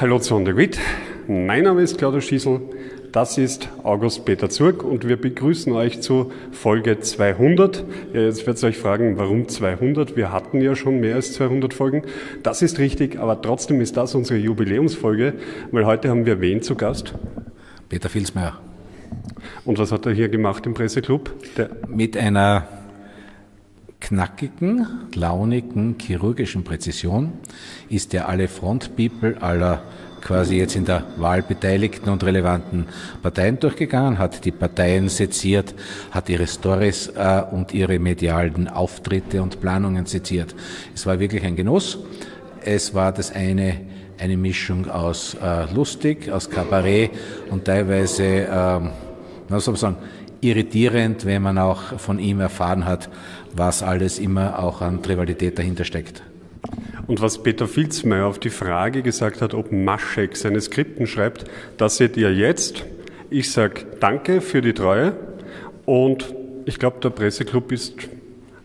Hallo zu Undergrid. Mein Name ist Claudio Schießel. Das ist August Peter Zurk und wir begrüßen euch zu Folge 200. Ja, jetzt werdet ihr euch fragen, warum 200? Wir hatten ja schon mehr als 200 Folgen. Das ist richtig, aber trotzdem ist das unsere Jubiläumsfolge, weil heute haben wir wen zu Gast? Peter Filsmeier. Und was hat er hier gemacht im Presseclub? Der Mit einer knackigen, launigen, chirurgischen Präzision ist er alle Frontpeople aller quasi jetzt in der Wahl beteiligten und relevanten Parteien durchgegangen, hat die Parteien seziert, hat ihre Stories äh, und ihre medialen Auftritte und Planungen seziert. Es war wirklich ein Genuss. Es war das eine eine Mischung aus äh, lustig, aus Kabarett und teilweise, ähm, was soll man sagen, irritierend, wenn man auch von ihm erfahren hat, was alles immer auch an Trivialität dahinter steckt. Und was Peter Filzmeier auf die Frage gesagt hat, ob Maschek seine Skripten schreibt, das seht ihr jetzt. Ich sage danke für die Treue und ich glaube, der Presseclub ist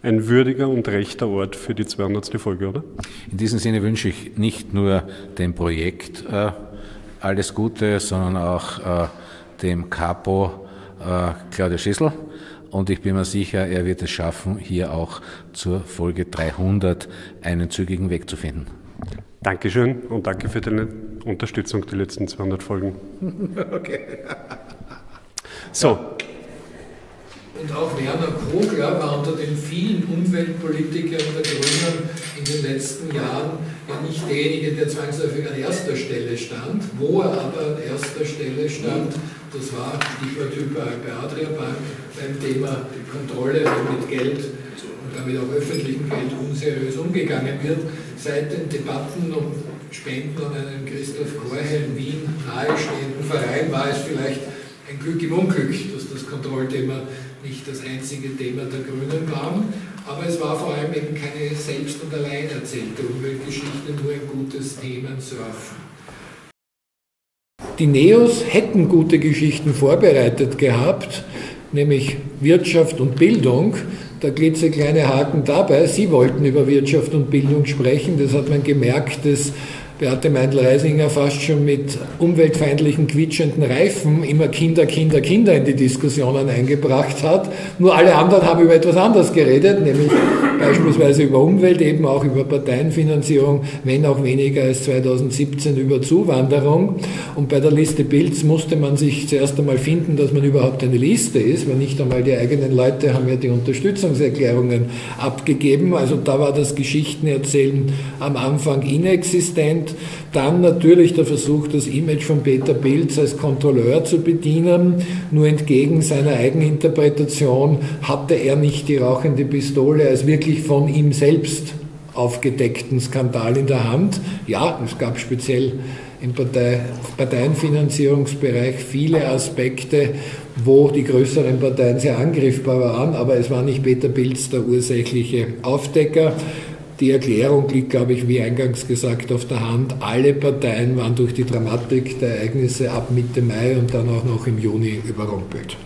ein würdiger und rechter Ort für die 200. Folge, oder? In diesem Sinne wünsche ich nicht nur dem Projekt äh, alles Gute, sondern auch äh, dem Capo äh, Claudia Schissel und ich bin mir sicher, er wird es schaffen, hier auch zur Folge 300 einen zügigen Weg zu finden. Dankeschön und danke für deine Unterstützung die letzten 200 Folgen. okay. So. Und auch Werner Kogler war unter den vielen Umweltpolitikern der Grünen in den letzten Jahren ja nicht derjenige, der zwangsläufig an erster Stelle stand. Wo er aber an erster Stelle stand, das war Stichwort bei Adria Bank beim Thema Kontrolle, wenn mit Geld und damit auch öffentlichem Geld unseriös umgegangen wird. Seit den Debatten um Spenden an einen Christoph Korhel in Wien nahestehenden Verein war es vielleicht ein Glück im Unglück, dass das Kontrollthema nicht das einzige Thema der Grünen war. Aber es war vor allem eben keine selbst und allein erzählte Umweltgeschichte, nur ein gutes Themensurfen. Die Neos hätten gute Geschichten vorbereitet gehabt, nämlich Wirtschaft und Bildung. Der klitzekleine Haken dabei, Sie wollten über Wirtschaft und Bildung sprechen, das hat man gemerkt, dass Beate Meindl-Reisinger fast schon mit umweltfeindlichen, quietschenden Reifen immer Kinder, Kinder, Kinder in die Diskussionen eingebracht hat. Nur alle anderen haben über etwas anderes geredet, nämlich beispielsweise über Umwelt, eben auch über Parteienfinanzierung, wenn auch weniger als 2017 über Zuwanderung. Und bei der Liste Bilds musste man sich zuerst einmal finden, dass man überhaupt eine Liste ist, weil nicht einmal die eigenen Leute haben ja die Unterstützungserklärungen abgegeben. Also da war das Geschichtenerzählen am Anfang inexistent. Dann natürlich der Versuch, das Image von Peter Pilz als Kontrolleur zu bedienen. Nur entgegen seiner Eigeninterpretation hatte er nicht die rauchende Pistole als wirklich von ihm selbst aufgedeckten Skandal in der Hand. Ja, es gab speziell im Partei, Parteienfinanzierungsbereich viele Aspekte, wo die größeren Parteien sehr angriffbar waren, aber es war nicht Peter Pilz der ursächliche Aufdecker. Die Erklärung liegt, glaube ich, wie eingangs gesagt, auf der Hand. Alle Parteien waren durch die Dramatik der Ereignisse ab Mitte Mai und dann auch noch im Juni überrumpelt.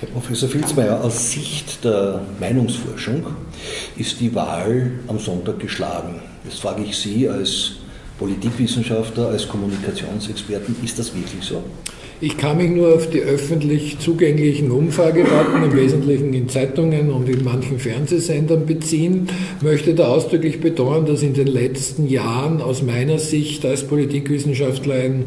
Herr Professor Filzmeier, aus Sicht der Meinungsforschung ist die Wahl am Sonntag geschlagen. Jetzt frage ich Sie als Politikwissenschaftler, als Kommunikationsexperten, ist das wirklich so? Ich kann mich nur auf die öffentlich zugänglichen Umfragedaten, im Wesentlichen in Zeitungen und in manchen Fernsehsendern beziehen, möchte da ausdrücklich betonen, dass in den letzten Jahren aus meiner Sicht als Politikwissenschaftler ein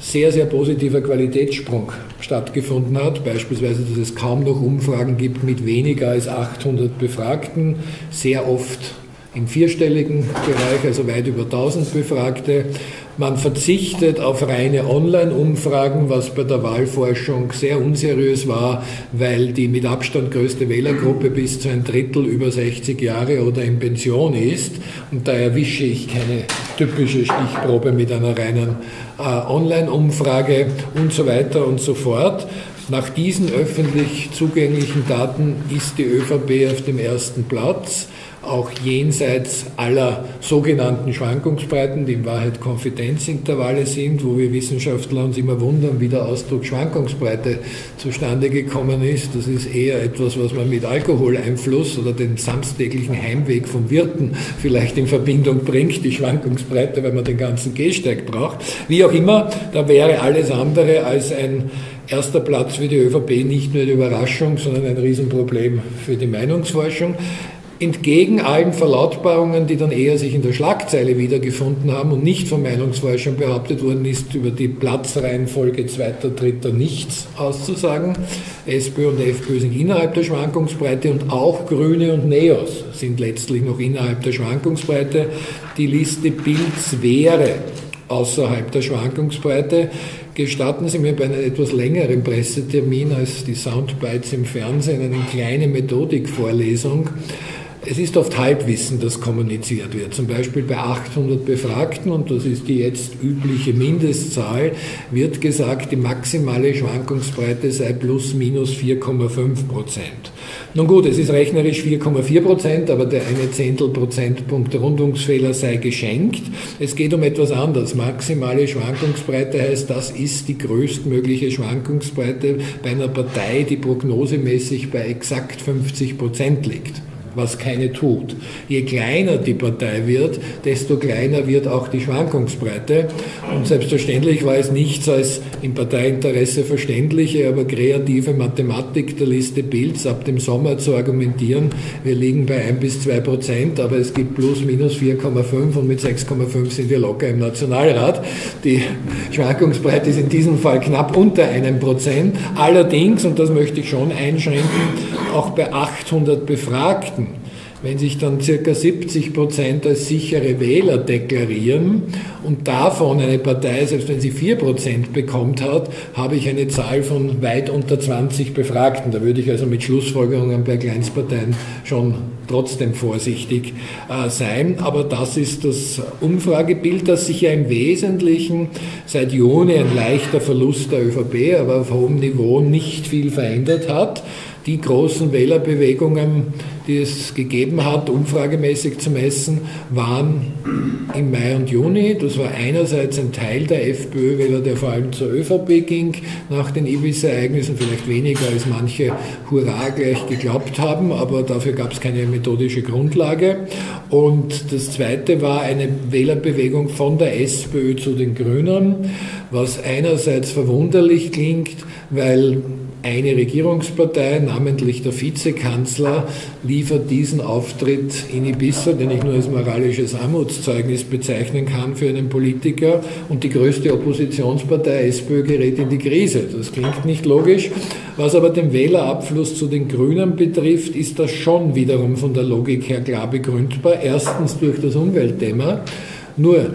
sehr, sehr positiver Qualitätssprung stattgefunden hat. Beispielsweise, dass es kaum noch Umfragen gibt mit weniger als 800 Befragten, sehr oft im vierstelligen Bereich, also weit über 1000 Befragte. Man verzichtet auf reine Online-Umfragen, was bei der Wahlforschung sehr unseriös war, weil die mit Abstand größte Wählergruppe bis zu ein Drittel über 60 Jahre oder in Pension ist. Und da erwische ich keine typische Stichprobe mit einer reinen äh, Online-Umfrage und so weiter und so fort. Nach diesen öffentlich zugänglichen Daten ist die ÖVP auf dem ersten Platz auch jenseits aller sogenannten Schwankungsbreiten, die in Wahrheit Konfidenzintervalle sind, wo wir Wissenschaftler uns immer wundern, wie der Ausdruck Schwankungsbreite zustande gekommen ist. Das ist eher etwas, was man mit Alkoholeinfluss oder dem samstäglichen Heimweg vom Wirten vielleicht in Verbindung bringt, die Schwankungsbreite, weil man den ganzen Gehsteig braucht. Wie auch immer, da wäre alles andere als ein erster Platz für die ÖVP nicht nur eine Überraschung, sondern ein Riesenproblem für die Meinungsforschung entgegen allen Verlautbarungen, die dann eher sich in der Schlagzeile wiedergefunden haben und nicht von Meinungsforschern behauptet worden ist, über die Platzreihenfolge zweiter, dritter nichts auszusagen. SPÖ und FPÖ sind innerhalb der Schwankungsbreite und auch Grüne und Neos sind letztlich noch innerhalb der Schwankungsbreite. Die Liste Bilds wäre außerhalb der Schwankungsbreite. Gestatten Sie mir bei einem etwas längeren Pressetermin als die Soundbites im Fernsehen eine kleine Methodikvorlesung. Es ist oft Halbwissen, das kommuniziert wird. Zum Beispiel bei 800 Befragten, und das ist die jetzt übliche Mindestzahl, wird gesagt, die maximale Schwankungsbreite sei plus minus 4,5 Prozent. Nun gut, es ist rechnerisch 4,4 Prozent, aber der eine Zehntel Prozentpunkt Rundungsfehler sei geschenkt. Es geht um etwas anderes. Maximale Schwankungsbreite heißt, das ist die größtmögliche Schwankungsbreite bei einer Partei, die prognosemäßig bei exakt 50 Prozent liegt was keine tut. Je kleiner die Partei wird, desto kleiner wird auch die Schwankungsbreite. Und selbstverständlich war es nichts als im Parteiinteresse verständliche, aber kreative Mathematik der Liste Bilds ab dem Sommer zu argumentieren, wir liegen bei 1 bis 2 Prozent, aber es gibt plus minus 4,5 und mit 6,5 sind wir locker im Nationalrat. Die Schwankungsbreite ist in diesem Fall knapp unter einem Prozent. Allerdings, und das möchte ich schon einschränken, auch bei 800 Befragten wenn sich dann circa 70 Prozent als sichere Wähler deklarieren und davon eine Partei, selbst wenn sie 4 Prozent bekommt hat, habe ich eine Zahl von weit unter 20 Befragten. Da würde ich also mit Schlussfolgerungen bei Kleinstparteien schon trotzdem vorsichtig äh, sein. Aber das ist das Umfragebild, das sich ja im Wesentlichen seit Juni ein leichter Verlust der ÖVP, aber auf hohem Niveau nicht viel verändert hat die großen Wählerbewegungen, die es gegeben hat, umfragemäßig zu messen, waren im Mai und Juni. Das war einerseits ein Teil der FPÖ-Wähler, der vor allem zur ÖVP ging nach den Ibis-Ereignissen, vielleicht weniger als manche Hurra gleich geglaubt haben, aber dafür gab es keine methodische Grundlage. Und das Zweite war eine Wählerbewegung von der SPÖ zu den Grünen, was einerseits verwunderlich klingt, weil eine Regierungspartei, namentlich der Vizekanzler, liefert diesen Auftritt in Ibiza, den ich nur als moralisches Armutszeugnis bezeichnen kann für einen Politiker. Und die größte Oppositionspartei SPÖ gerät in die Krise. Das klingt nicht logisch. Was aber den Wählerabfluss zu den Grünen betrifft, ist das schon wiederum von der Logik her klar begründbar. Erstens durch das Umweltthema. Nur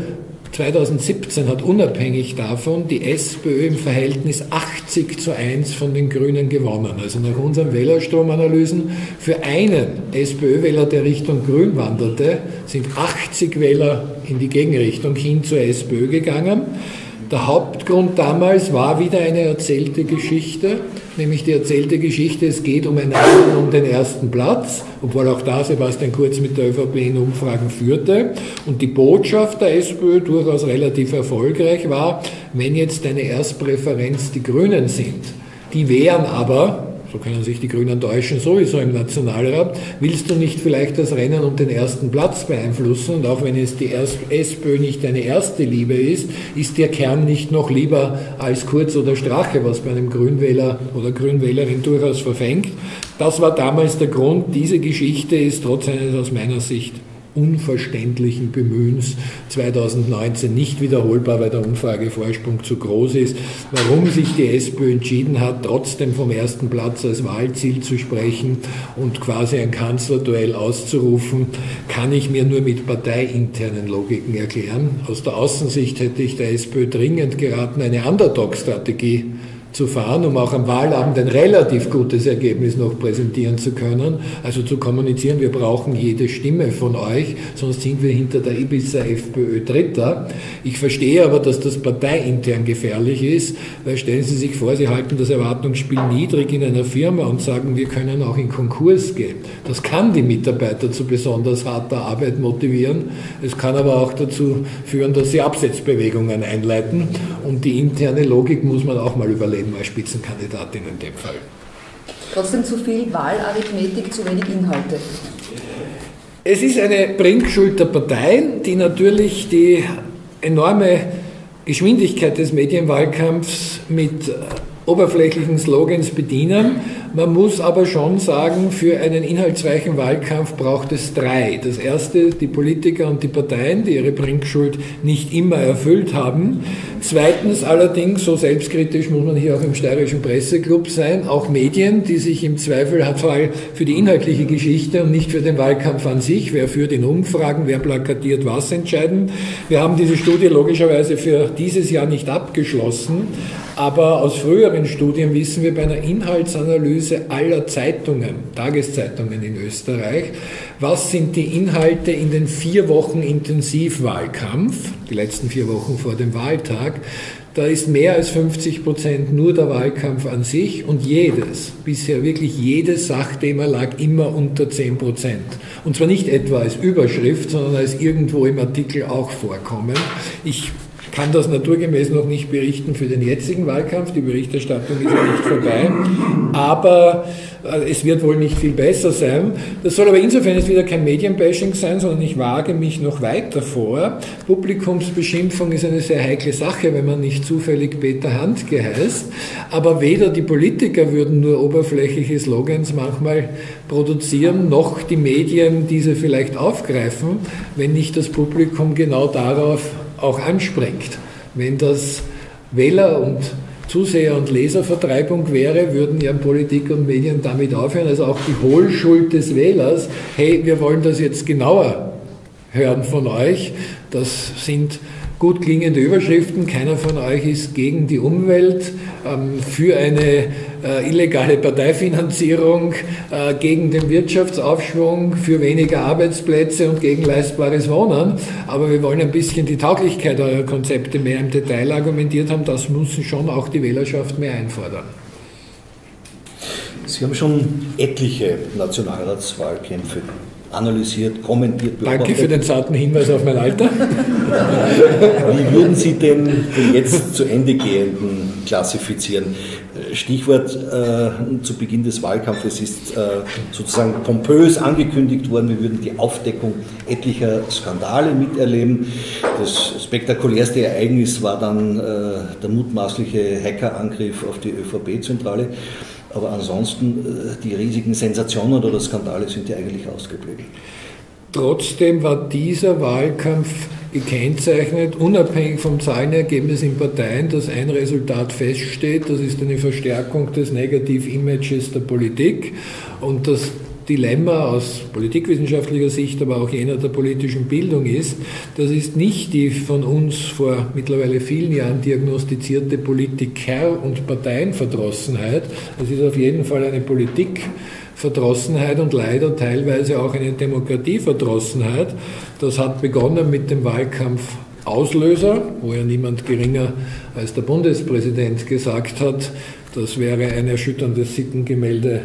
2017 hat unabhängig davon die SPÖ im Verhältnis 80 zu 1 von den Grünen gewonnen. Also nach unseren Wählerstromanalysen für einen SPÖ-Wähler, der Richtung Grün wanderte, sind 80 Wähler in die Gegenrichtung hin zur SPÖ gegangen. Der Hauptgrund damals war wieder eine erzählte Geschichte, nämlich die erzählte Geschichte, es geht um ein Rennen um den ersten Platz, obwohl auch da Sebastian Kurz mit der ÖVP in Umfragen führte. Und die Botschaft der SPÖ durchaus relativ erfolgreich war, wenn jetzt eine Erstpräferenz die Grünen sind, die wären aber so können sich die Grünen täuschen, sowieso im Nationalrat, willst du nicht vielleicht das Rennen um den ersten Platz beeinflussen? Und auch wenn es die SPÖ nicht deine erste Liebe ist, ist der Kern nicht noch lieber als Kurz oder Strache, was bei einem Grünwähler oder Grünwählerin durchaus verfängt. Das war damals der Grund. Diese Geschichte ist trotz eines aus meiner Sicht unverständlichen Bemühens 2019 nicht wiederholbar, weil der Umfragevorsprung zu groß ist. Warum sich die SPÖ entschieden hat, trotzdem vom ersten Platz als Wahlziel zu sprechen und quasi ein Kanzlerduell auszurufen, kann ich mir nur mit parteiinternen Logiken erklären. Aus der Außensicht hätte ich der SPÖ dringend geraten, eine Underdog-Strategie zu fahren, um auch am Wahlabend ein relativ gutes Ergebnis noch präsentieren zu können. Also zu kommunizieren, wir brauchen jede Stimme von euch, sonst sind wir hinter der Ibiza FPÖ Dritter. Ich verstehe aber, dass das parteiintern gefährlich ist, weil stellen Sie sich vor, Sie halten das Erwartungsspiel niedrig in einer Firma und sagen, wir können auch in Konkurs gehen. Das kann die Mitarbeiter zu besonders harter Arbeit motivieren. Es kann aber auch dazu führen, dass sie Absetzbewegungen einleiten. Und die interne Logik muss man auch mal überlegen eben als Spitzenkandidatin in dem Fall. Trotzdem zu viel Wahlarithmetik, zu wenig Inhalte. Es ist eine Bringschuld der Parteien, die natürlich die enorme Geschwindigkeit des Medienwahlkampfs mit oberflächlichen Slogans bedienen. Man muss aber schon sagen, für einen inhaltsreichen Wahlkampf braucht es drei. Das erste, die Politiker und die Parteien, die ihre Bringschuld nicht immer erfüllt haben. Zweitens allerdings, so selbstkritisch muss man hier auch im steirischen Presseclub sein, auch Medien, die sich im Zweifelfall für die inhaltliche Geschichte und nicht für den Wahlkampf an sich, wer führt in Umfragen, wer plakatiert was entscheiden. Wir haben diese Studie logischerweise für dieses Jahr nicht abgeschlossen, aber aus früheren Studien wissen wir bei einer Inhaltsanalyse aller Zeitungen, Tageszeitungen in Österreich, was sind die Inhalte in den vier Wochen Intensivwahlkampf, die letzten vier Wochen vor dem Wahltag. Da ist mehr als 50 Prozent nur der Wahlkampf an sich und jedes, bisher wirklich jedes Sachthema lag immer unter 10 Prozent. Und zwar nicht etwa als Überschrift, sondern als irgendwo im Artikel auch vorkommen. Ich kann das naturgemäß noch nicht berichten für den jetzigen Wahlkampf. Die Berichterstattung ist ja nicht vorbei. Aber äh, es wird wohl nicht viel besser sein. Das soll aber insofern jetzt wieder kein Medienbashing sein, sondern ich wage mich noch weiter vor. Publikumsbeschimpfung ist eine sehr heikle Sache, wenn man nicht zufällig Peter Handke heißt. Aber weder die Politiker würden nur oberflächliche Slogans manchmal produzieren, noch die Medien diese vielleicht aufgreifen, wenn nicht das Publikum genau darauf auch anspringt. Wenn das Wähler- und Zuseher- und Leservertreibung wäre, würden ja Politik und Medien damit aufhören. Also auch die Hohlschuld des Wählers, hey, wir wollen das jetzt genauer hören von euch. Das sind gut klingende Überschriften. Keiner von euch ist gegen die Umwelt, ähm, für eine illegale Parteifinanzierung, äh, gegen den Wirtschaftsaufschwung, für weniger Arbeitsplätze und gegen leistbares Wohnen. Aber wir wollen ein bisschen die Tauglichkeit eurer Konzepte mehr im Detail argumentiert haben. Das müssen schon auch die Wählerschaft mehr einfordern. Sie haben schon etliche Nationalratswahlkämpfe analysiert, kommentiert, beobachtet. Danke für den zarten Hinweis auf mein Alter. Wie würden Sie denn den jetzt zu Ende gehenden klassifizieren? Stichwort äh, zu Beginn des Wahlkampfes ist äh, sozusagen pompös angekündigt worden, wir würden die Aufdeckung etlicher Skandale miterleben. Das spektakulärste Ereignis war dann äh, der mutmaßliche Hackerangriff auf die ÖVP-Zentrale. Aber ansonsten, äh, die riesigen Sensationen oder Skandale sind ja eigentlich ausgeblieben. Trotzdem war dieser Wahlkampf gekennzeichnet, unabhängig vom Zahlenergebnis in Parteien, dass ein Resultat feststeht, das ist eine Verstärkung des Negativ-Images der Politik und das Dilemma aus politikwissenschaftlicher Sicht, aber auch jener der politischen Bildung ist, das ist nicht die von uns vor mittlerweile vielen Jahren diagnostizierte Politiker- und Parteienverdrossenheit. Es ist auf jeden Fall eine Politikverdrossenheit und leider teilweise auch eine Demokratieverdrossenheit. Das hat begonnen mit dem Wahlkampf Auslöser, wo ja niemand geringer als der Bundespräsident gesagt hat, das wäre ein erschütterndes Sittengemälde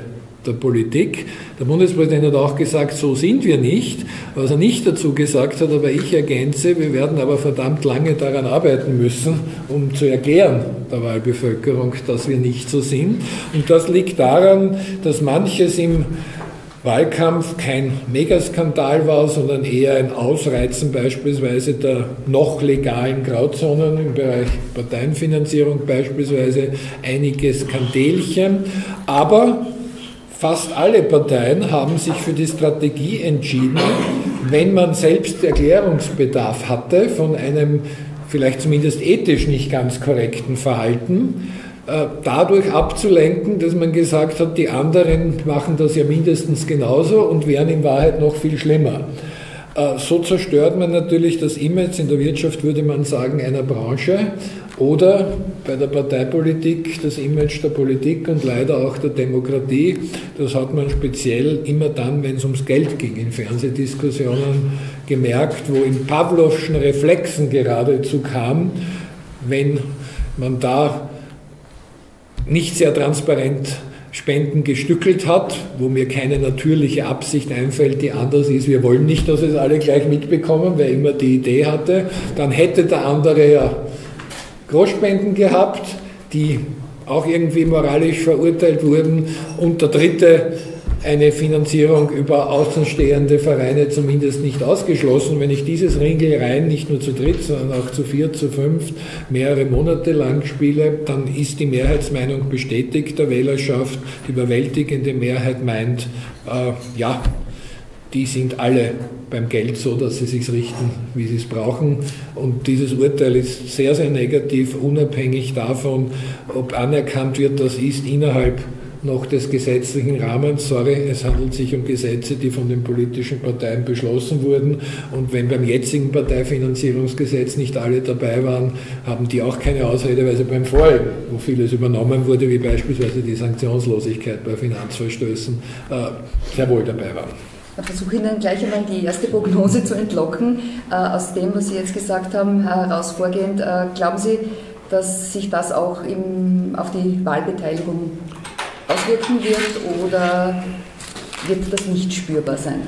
der Politik. Der Bundespräsident hat auch gesagt, so sind wir nicht. Was er nicht dazu gesagt hat, aber ich ergänze, wir werden aber verdammt lange daran arbeiten müssen, um zu erklären der Wahlbevölkerung, dass wir nicht so sind. Und das liegt daran, dass manches im Wahlkampf kein Megaskandal war, sondern eher ein Ausreizen beispielsweise der noch legalen Grauzonen im Bereich Parteienfinanzierung beispielsweise einige Skandelchen. Aber Fast alle Parteien haben sich für die Strategie entschieden, wenn man selbst Erklärungsbedarf hatte von einem vielleicht zumindest ethisch nicht ganz korrekten Verhalten, äh, dadurch abzulenken, dass man gesagt hat, die anderen machen das ja mindestens genauso und wären in Wahrheit noch viel schlimmer. Äh, so zerstört man natürlich das Image, in der Wirtschaft würde man sagen, einer Branche. Oder bei der Parteipolitik das Image der Politik und leider auch der Demokratie. Das hat man speziell immer dann, wenn es ums Geld ging, in Fernsehdiskussionen gemerkt, wo in Pavlovschen Reflexen geradezu kam, wenn man da nicht sehr transparent Spenden gestückelt hat, wo mir keine natürliche Absicht einfällt, die anders ist. Wir wollen nicht, dass es alle gleich mitbekommen, wer immer die Idee hatte. Dann hätte der andere ja Großspenden gehabt, die auch irgendwie moralisch verurteilt wurden. Und der dritte eine Finanzierung über außenstehende Vereine zumindest nicht ausgeschlossen. Wenn ich dieses Ringelrein nicht nur zu dritt, sondern auch zu vier, zu fünf mehrere Monate lang spiele, dann ist die Mehrheitsmeinung bestätigt der Wählerschaft. Die überwältigende Mehrheit meint, äh, ja, die sind alle beim Geld so, dass sie sich richten, wie sie es brauchen. Und dieses Urteil ist sehr, sehr negativ, unabhängig davon, ob anerkannt wird, das ist innerhalb noch des gesetzlichen Rahmens. Sorry, es handelt sich um Gesetze, die von den politischen Parteien beschlossen wurden. Und wenn beim jetzigen Parteifinanzierungsgesetz nicht alle dabei waren, haben die auch keine Ausrede, weil sie beim vorigen, wo vieles übernommen wurde, wie beispielsweise die Sanktionslosigkeit bei Finanzverstößen, äh, sehr wohl dabei waren. Dann versuche Ihnen gleich einmal die erste Prognose zu entlocken. Äh, aus dem, was Sie jetzt gesagt haben, heraus vorgehend, äh, glauben Sie, dass sich das auch im, auf die Wahlbeteiligung auswirken wird oder wird das nicht spürbar sein?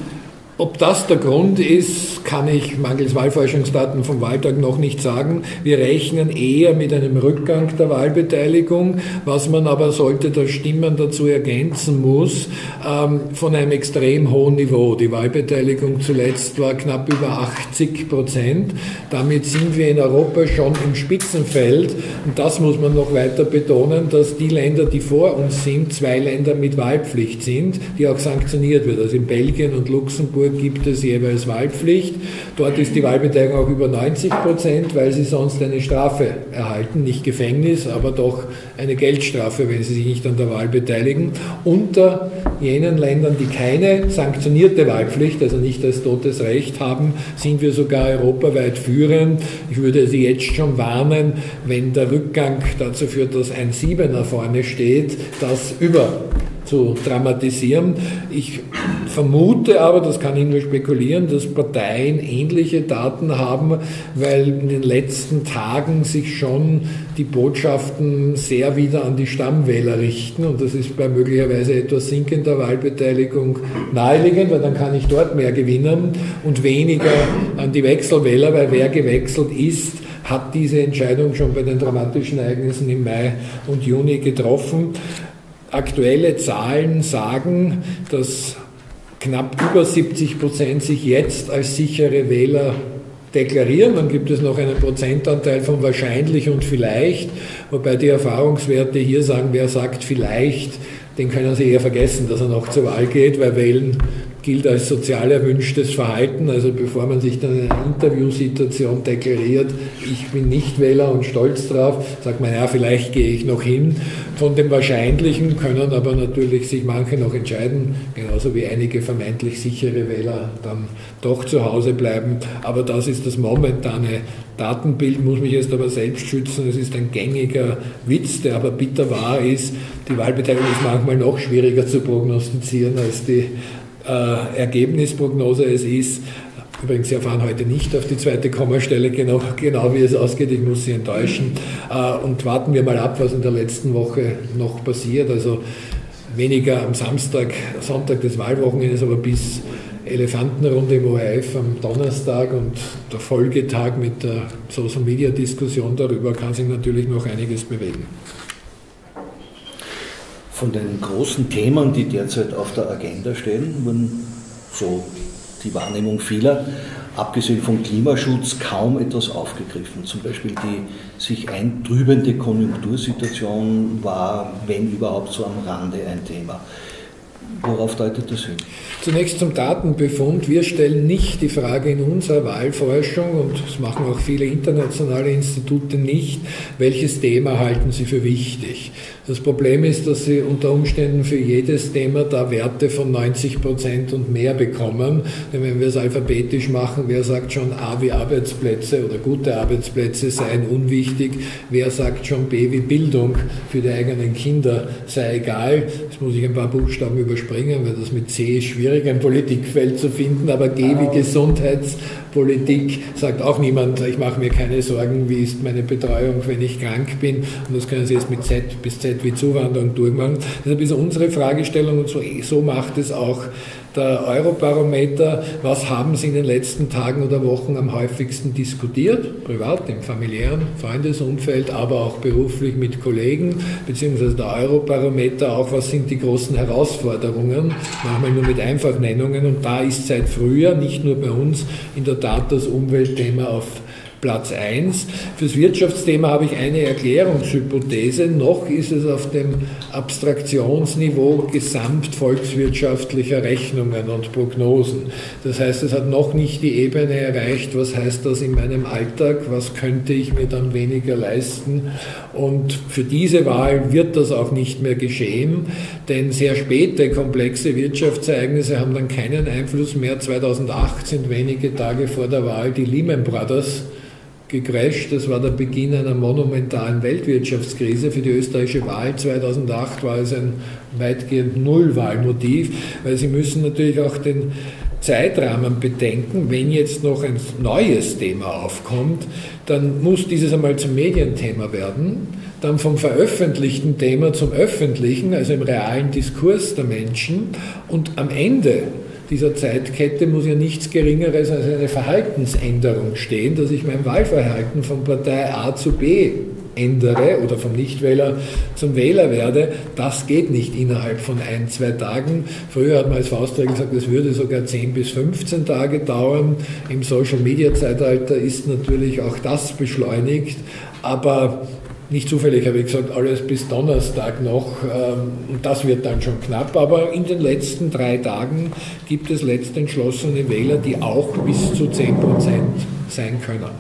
Ob das der Grund ist, kann ich mangels Wahlforschungsdaten vom Wahltag noch nicht sagen. Wir rechnen eher mit einem Rückgang der Wahlbeteiligung, was man aber, sollte das Stimmen dazu ergänzen muss, ähm, von einem extrem hohen Niveau. Die Wahlbeteiligung zuletzt war knapp über 80 Prozent. Damit sind wir in Europa schon im Spitzenfeld. Und das muss man noch weiter betonen, dass die Länder, die vor uns sind, zwei Länder mit Wahlpflicht sind, die auch sanktioniert wird. Also in Belgien und Luxemburg Luxemburg gibt es jeweils Wahlpflicht. Dort ist die Wahlbeteiligung auch über 90 Prozent, weil sie sonst eine Strafe erhalten, nicht Gefängnis, aber doch eine Geldstrafe, wenn sie sich nicht an der Wahl beteiligen. Unter jenen Ländern, die keine sanktionierte Wahlpflicht, also nicht als totes Recht haben, sind wir sogar europaweit führend. Ich würde Sie jetzt schon warnen, wenn der Rückgang dazu führt, dass ein Siebener vorne steht, das über zu dramatisieren. Ich vermute aber, das kann ich nur spekulieren, dass Parteien ähnliche Daten haben, weil in den letzten Tagen sich schon die Botschaften sehr wieder an die Stammwähler richten und das ist bei möglicherweise etwas sinkender Wahlbeteiligung naheliegend, weil dann kann ich dort mehr gewinnen und weniger an die Wechselwähler, weil wer gewechselt ist, hat diese Entscheidung schon bei den dramatischen Ereignissen im Mai und Juni getroffen. Aktuelle Zahlen sagen, dass knapp über 70 Prozent sich jetzt als sichere Wähler deklarieren. Dann gibt es noch einen Prozentanteil von wahrscheinlich und vielleicht, wobei die Erfahrungswerte hier sagen, wer sagt vielleicht, den können Sie eher vergessen, dass er noch zur Wahl geht, weil Wählen gilt als sozial erwünschtes Verhalten. Also bevor man sich dann in einer Interviewsituation deklariert, ich bin nicht Wähler und stolz drauf, sagt man, ja, vielleicht gehe ich noch hin. Von dem Wahrscheinlichen können aber natürlich sich manche noch entscheiden, genauso wie einige vermeintlich sichere Wähler dann doch zu Hause bleiben. Aber das ist das momentane Datenbild, muss mich jetzt aber selbst schützen. Es ist ein gängiger Witz, der aber bitter wahr ist. Die Wahlbeteiligung ist manchmal noch schwieriger zu prognostizieren als die äh, Ergebnisprognose es ist. Übrigens, Sie erfahren heute nicht auf die zweite Kommastelle genau, genau wie es ausgeht. Ich muss Sie enttäuschen. Äh, und warten wir mal ab, was in der letzten Woche noch passiert. Also weniger am Samstag, Sonntag des Wahlwochenendes, aber bis Elefantenrunde im ORF am Donnerstag und der Folgetag mit der Social Media Diskussion darüber kann sich natürlich noch einiges bewegen. Von den großen Themen, die derzeit auf der Agenda stehen, wurden so die Wahrnehmung vieler, abgesehen vom Klimaschutz, kaum etwas aufgegriffen. Zum Beispiel die sich eintrübende Konjunktursituation war, wenn überhaupt, so am Rande ein Thema. Worauf deutet das hin? Zunächst zum Datenbefund. Wir stellen nicht die Frage in unserer Wahlforschung, und das machen auch viele internationale Institute nicht, welches Thema halten Sie für wichtig. Das Problem ist, dass Sie unter Umständen für jedes Thema da Werte von 90 Prozent und mehr bekommen. Denn wenn wir es alphabetisch machen, wer sagt schon A wie Arbeitsplätze oder gute Arbeitsplätze seien unwichtig, wer sagt schon B wie Bildung für die eigenen Kinder sei egal. Jetzt muss ich ein paar Buchstaben überspringen, weil das mit C ist schwierig, ein Politikfeld zu finden, aber G wie Gesundheitspolitik sagt auch niemand, ich mache mir keine Sorgen, wie ist meine Betreuung, wenn ich krank bin. Und das können Sie jetzt mit Z bis Z wie Zuwanderung durchmachen. Deshalb ist unsere Fragestellung und so, so macht es auch der Eurobarometer, was haben Sie in den letzten Tagen oder Wochen am häufigsten diskutiert, privat, im familiären Freundesumfeld, aber auch beruflich mit Kollegen, beziehungsweise der Eurobarometer auch, was sind die großen Herausforderungen, manchmal nur mit Einfachnennungen und da ist seit früher, nicht nur bei uns, in der Tat das Umweltthema auf Platz 1. Fürs Wirtschaftsthema habe ich eine Erklärungshypothese. Noch ist es auf dem Abstraktionsniveau gesamtvolkswirtschaftlicher Rechnungen und Prognosen. Das heißt, es hat noch nicht die Ebene erreicht, was heißt das in meinem Alltag, was könnte ich mir dann weniger leisten. Und für diese Wahl wird das auch nicht mehr geschehen, denn sehr späte komplexe Wirtschaftsereignisse haben dann keinen Einfluss mehr. 2008 sind wenige Tage vor der Wahl die Lehman Brothers gecrasht. Das war der Beginn einer monumentalen Weltwirtschaftskrise. Für die österreichische Wahl 2008 war es ein weitgehend Nullwahlmotiv, weil Sie müssen natürlich auch den Zeitrahmen bedenken. Wenn jetzt noch ein neues Thema aufkommt, dann muss dieses einmal zum Medienthema werden, dann vom veröffentlichten Thema zum öffentlichen, also im realen Diskurs der Menschen und am Ende dieser Zeitkette muss ja nichts Geringeres als eine Verhaltensänderung stehen, dass ich mein Wahlverhalten von Partei A zu B ändere oder vom Nichtwähler zum Wähler werde, das geht nicht innerhalb von ein, zwei Tagen. Früher hat man als Faustregel gesagt, es würde sogar 10 bis 15 Tage dauern. Im Social-Media-Zeitalter ist natürlich auch das beschleunigt, aber nicht zufällig habe ich gesagt, alles bis Donnerstag noch. Ähm, das wird dann schon knapp. Aber in den letzten drei Tagen gibt es letzte entschlossene Wähler, die auch bis zu 10 Prozent sein können.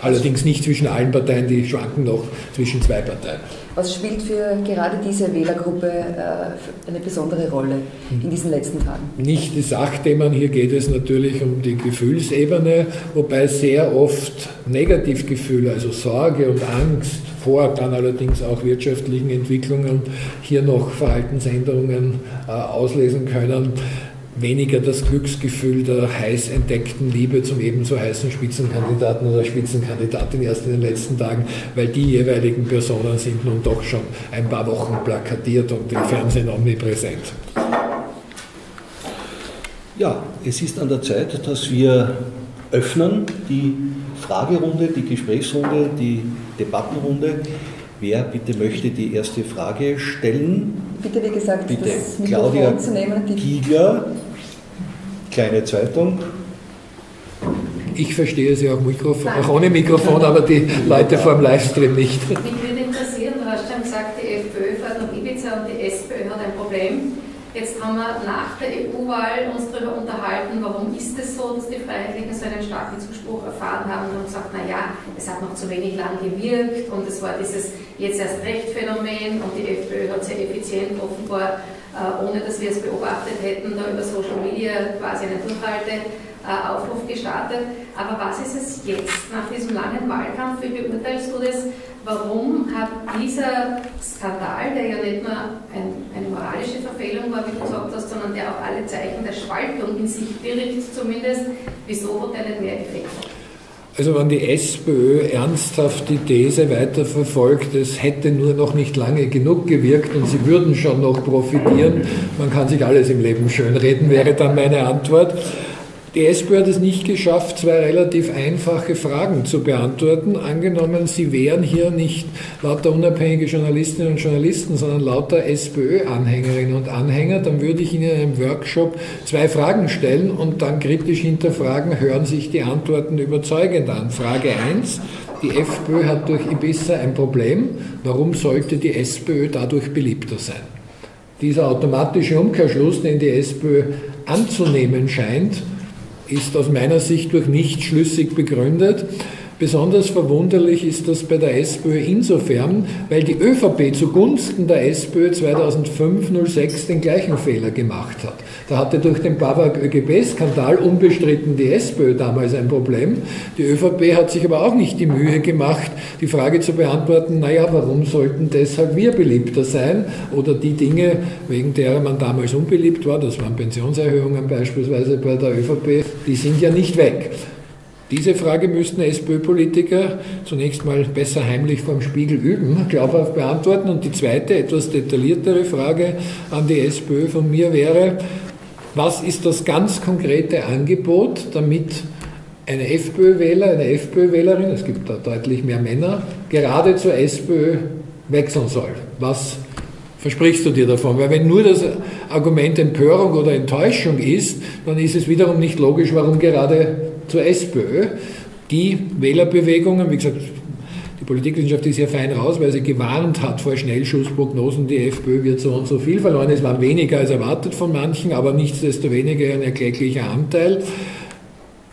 Allerdings nicht zwischen allen Parteien, die schwanken noch zwischen zwei Parteien. Was spielt für gerade diese Wählergruppe äh, eine besondere Rolle in diesen letzten Tagen? Nicht die Sachthemen, hier geht es natürlich um die Gefühlsebene, wobei sehr oft Negativgefühle, also Sorge und Angst vor dann allerdings auch wirtschaftlichen Entwicklungen hier noch Verhaltensänderungen äh, auslesen können weniger das Glücksgefühl der heiß entdeckten Liebe zum ebenso heißen Spitzenkandidaten oder Spitzenkandidatin erst in den letzten Tagen, weil die jeweiligen Personen sind nun doch schon ein paar Wochen plakatiert und im Fernsehen omnipräsent. Ja, es ist an der Zeit, dass wir öffnen die Fragerunde, die Gesprächsrunde, die Debattenrunde. Wer bitte möchte die erste Frage stellen? Bitte, wie gesagt, bitte. das Mikrofon Claudia zu nehmen. Die Giegler, kleine Zeitung. Ich verstehe sie auch, Mikrofon, auch ohne Mikrofon, aber die Leute vor dem Livestream nicht. Mich würde interessieren, du hast schon gesagt, die FPÖ fährt nach Ibiza und die SPÖ hat ein Problem. Jetzt haben wir nach der EU-Wahl uns darüber unterhalten, warum ist es so, dass die Freiheitlichen so einen starken Zuspruch erfahren haben und haben gesagt, naja, es hat noch zu wenig lang gewirkt und es war dieses jetzt erst recht Phänomen und die FPÖ hat sehr effizient offenbar, ohne dass wir es beobachtet hätten, da über Social Media quasi einen Durchhalteaufruf gestartet. Aber was ist es jetzt nach diesem langen Wahlkampf? Wie beurteilst du das? warum hat dieser Skandal, der ja nicht nur ein, eine moralische Verfehlung war, wie du gesagt hast, sondern der auch alle Zeichen der Spaltung in sich birgt zumindest, wieso hat er nicht mehr Effekt? Also wenn die SPÖ ernsthaft die These weiterverfolgt, es hätte nur noch nicht lange genug gewirkt und sie würden schon noch profitieren, man kann sich alles im Leben schönreden, wäre dann meine Antwort. Die SPÖ hat es nicht geschafft, zwei relativ einfache Fragen zu beantworten. Angenommen, sie wären hier nicht lauter unabhängige Journalistinnen und Journalisten, sondern lauter SPÖ-Anhängerinnen und Anhänger, dann würde ich Ihnen in einem Workshop zwei Fragen stellen und dann kritisch hinterfragen, hören sich die Antworten überzeugend an. Frage 1. Die FPÖ hat durch Ibiza ein Problem. Warum sollte die SPÖ dadurch beliebter sein? Dieser automatische Umkehrschluss, den die SPÖ anzunehmen scheint, ist aus meiner Sicht durch nicht schlüssig begründet. Besonders verwunderlich ist das bei der SPÖ insofern, weil die ÖVP zugunsten der SPÖ 2005-06 den gleichen Fehler gemacht hat. Da hatte durch den Babak ÖGB-Skandal unbestritten die SPÖ damals ein Problem. Die ÖVP hat sich aber auch nicht die Mühe gemacht, die Frage zu beantworten, naja, warum sollten deshalb wir beliebter sein? Oder die Dinge, wegen derer man damals unbeliebt war, das waren Pensionserhöhungen beispielsweise bei der ÖVP, die sind ja nicht weg. Diese Frage müssten SPÖ-Politiker zunächst mal besser heimlich vom Spiegel üben, glaubhaft beantworten. Und die zweite, etwas detailliertere Frage an die SPÖ von mir wäre, was ist das ganz konkrete Angebot, damit eine FPÖ-Wähler, eine FPÖ-Wählerin, es gibt da deutlich mehr Männer, gerade zur SPÖ wechseln soll? Was versprichst du dir davon? Weil wenn nur das Argument Empörung oder Enttäuschung ist, dann ist es wiederum nicht logisch, warum gerade zur SPÖ. Die Wählerbewegungen, wie gesagt, die Politikwissenschaft ist ja fein raus, weil sie gewarnt hat vor Schnellschussprognosen, die FPÖ wird so und so viel verloren. Es waren weniger als erwartet von manchen, aber nichtsdestoweniger ein erklecklicher Anteil.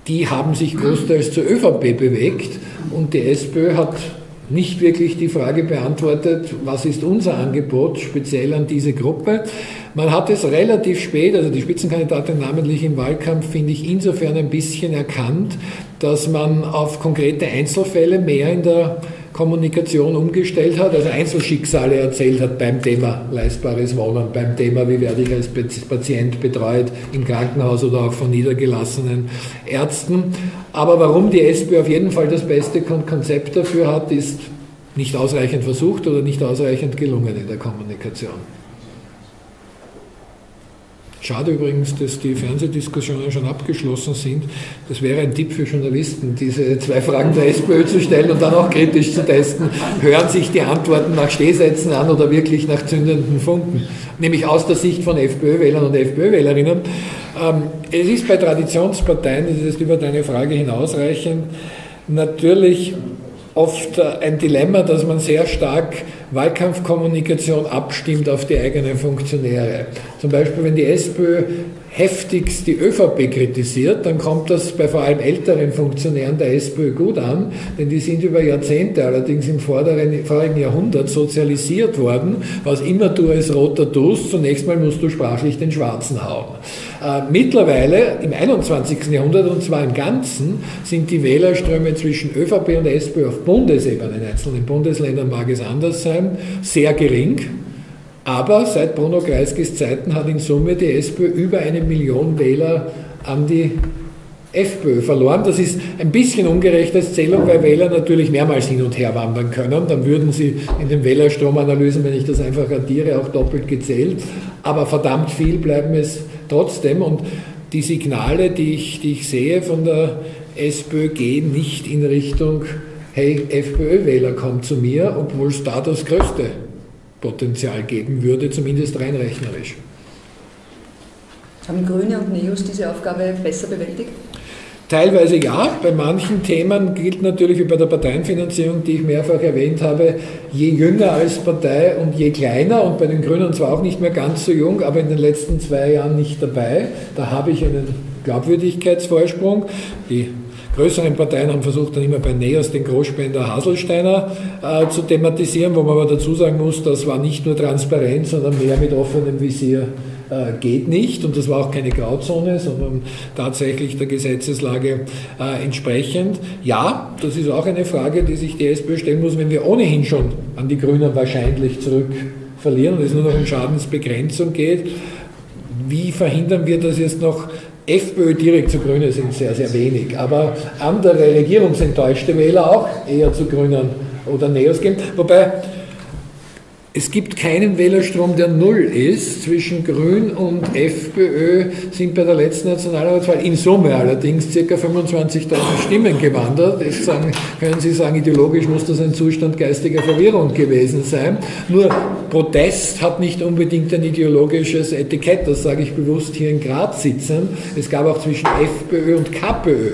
Die haben sich großteils zur ÖVP bewegt und die SPÖ hat nicht wirklich die Frage beantwortet, was ist unser Angebot speziell an diese Gruppe. Man hat es relativ spät, also die Spitzenkandidatin namentlich im Wahlkampf, finde ich insofern ein bisschen erkannt, dass man auf konkrete Einzelfälle mehr in der Kommunikation umgestellt hat, also Einzelschicksale erzählt hat beim Thema leistbares Wohnen, beim Thema, wie werde ich als Patient betreut im Krankenhaus oder auch von niedergelassenen Ärzten. Aber warum die SPÖ auf jeden Fall das beste Konzept dafür hat, ist nicht ausreichend versucht oder nicht ausreichend gelungen in der Kommunikation. Schade übrigens, dass die Fernsehdiskussionen schon abgeschlossen sind. Das wäre ein Tipp für Journalisten, diese zwei Fragen der SPÖ zu stellen und dann auch kritisch zu testen. Hören sich die Antworten nach Stehsätzen an oder wirklich nach zündenden Funken? Nämlich aus der Sicht von FPÖ-Wählern und FPÖ-Wählerinnen. Ähm, es ist bei Traditionsparteien, das ist über deine Frage hinausreichend, natürlich oft ein Dilemma, dass man sehr stark Wahlkampfkommunikation abstimmt auf die eigenen Funktionäre. Zum Beispiel, wenn die SPÖ heftigst die ÖVP kritisiert, dann kommt das bei vor allem älteren Funktionären der SPÖ gut an, denn die sind über Jahrzehnte, allerdings im vorderen, vorigen Jahrhundert sozialisiert worden, was immer du als Roter tust, zunächst mal musst du sprachlich den Schwarzen hauen. Äh, mittlerweile im 21. Jahrhundert und zwar im Ganzen sind die Wählerströme zwischen ÖVP und SPÖ auf Bundesebene, in einzelnen Bundesländern mag es anders sein, sehr gering. Aber seit Bruno Kreiskis Zeiten hat in Summe die SPÖ über eine Million Wähler an die FPÖ verloren. Das ist ein bisschen ungerecht als Zählung, weil Wähler natürlich mehrmals hin und her wandern können. Dann würden sie in den Wählerstromanalysen, wenn ich das einfach addiere, auch doppelt gezählt. Aber verdammt viel bleiben es trotzdem. Und die Signale, die ich, die ich sehe von der SPÖ, gehen nicht in Richtung, hey, FPÖ-Wähler, kommt zu mir, obwohl es da das größte Potenzial geben würde, zumindest rein rechnerisch. Haben Grüne und Neos diese Aufgabe besser bewältigt? Teilweise ja, bei manchen Themen gilt natürlich wie bei der Parteienfinanzierung, die ich mehrfach erwähnt habe, je jünger als Partei und je kleiner und bei den Grünen zwar auch nicht mehr ganz so jung, aber in den letzten zwei Jahren nicht dabei. Da habe ich einen Glaubwürdigkeitsvorsprung. Die größeren Parteien haben versucht, dann immer bei NEOS den Großspender Haselsteiner äh, zu thematisieren, wo man aber dazu sagen muss, das war nicht nur transparent, sondern mehr mit offenem Visier äh, geht nicht. Und das war auch keine Grauzone, sondern tatsächlich der Gesetzeslage äh, entsprechend. Ja, das ist auch eine Frage, die sich die SPÖ stellen muss, wenn wir ohnehin schon an die Grünen wahrscheinlich zurück verlieren und es nur noch um Schadensbegrenzung geht. Wie verhindern wir das jetzt noch FPÖ direkt zu Grünen sind sehr, sehr wenig, aber andere regierungsenttäuschte Wähler auch eher zu Grünen oder Neos gehen. Wobei es gibt keinen Wählerstrom, der null ist. Zwischen Grün und FPÖ sind bei der letzten Nationalratswahl in Summe allerdings ca. 25.000 Stimmen gewandert. Das sagen, können Sie sagen, ideologisch muss das ein Zustand geistiger Verwirrung gewesen sein. Nur Protest hat nicht unbedingt ein ideologisches Etikett, das sage ich bewusst hier in Graz sitzen. Es gab auch zwischen FPÖ und KPÖ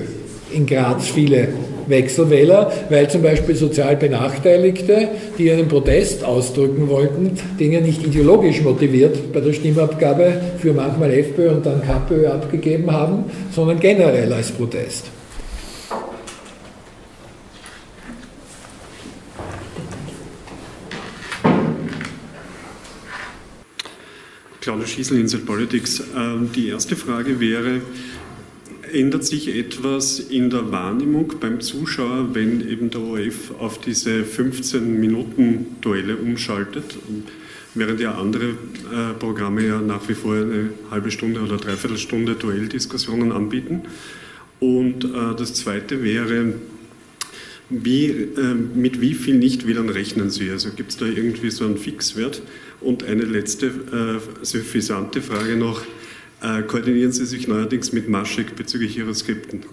in Graz viele Wechselwähler, weil zum Beispiel sozial Benachteiligte, die einen Protest ausdrücken wollten, den ja nicht ideologisch motiviert bei der Stimmabgabe für manchmal FPÖ und dann KPÖ abgegeben haben, sondern generell als Protest. Claudius Schießel, Insel Politics. Ähm, die erste Frage wäre, ändert sich etwas in der Wahrnehmung beim Zuschauer, wenn eben der ORF auf diese 15-Minuten-Duelle umschaltet, während ja andere äh, Programme ja nach wie vor eine halbe Stunde oder dreiviertel Stunde Duelldiskussionen anbieten? Und äh, das Zweite wäre, wie, äh, mit wie viel Nichtwählern rechnen Sie? Also gibt es da irgendwie so einen Fixwert? Und eine letzte äh, suffisante Frage noch. Äh, koordinieren Sie sich neuerdings mit Maschik bezüglich Ihrer Skripten?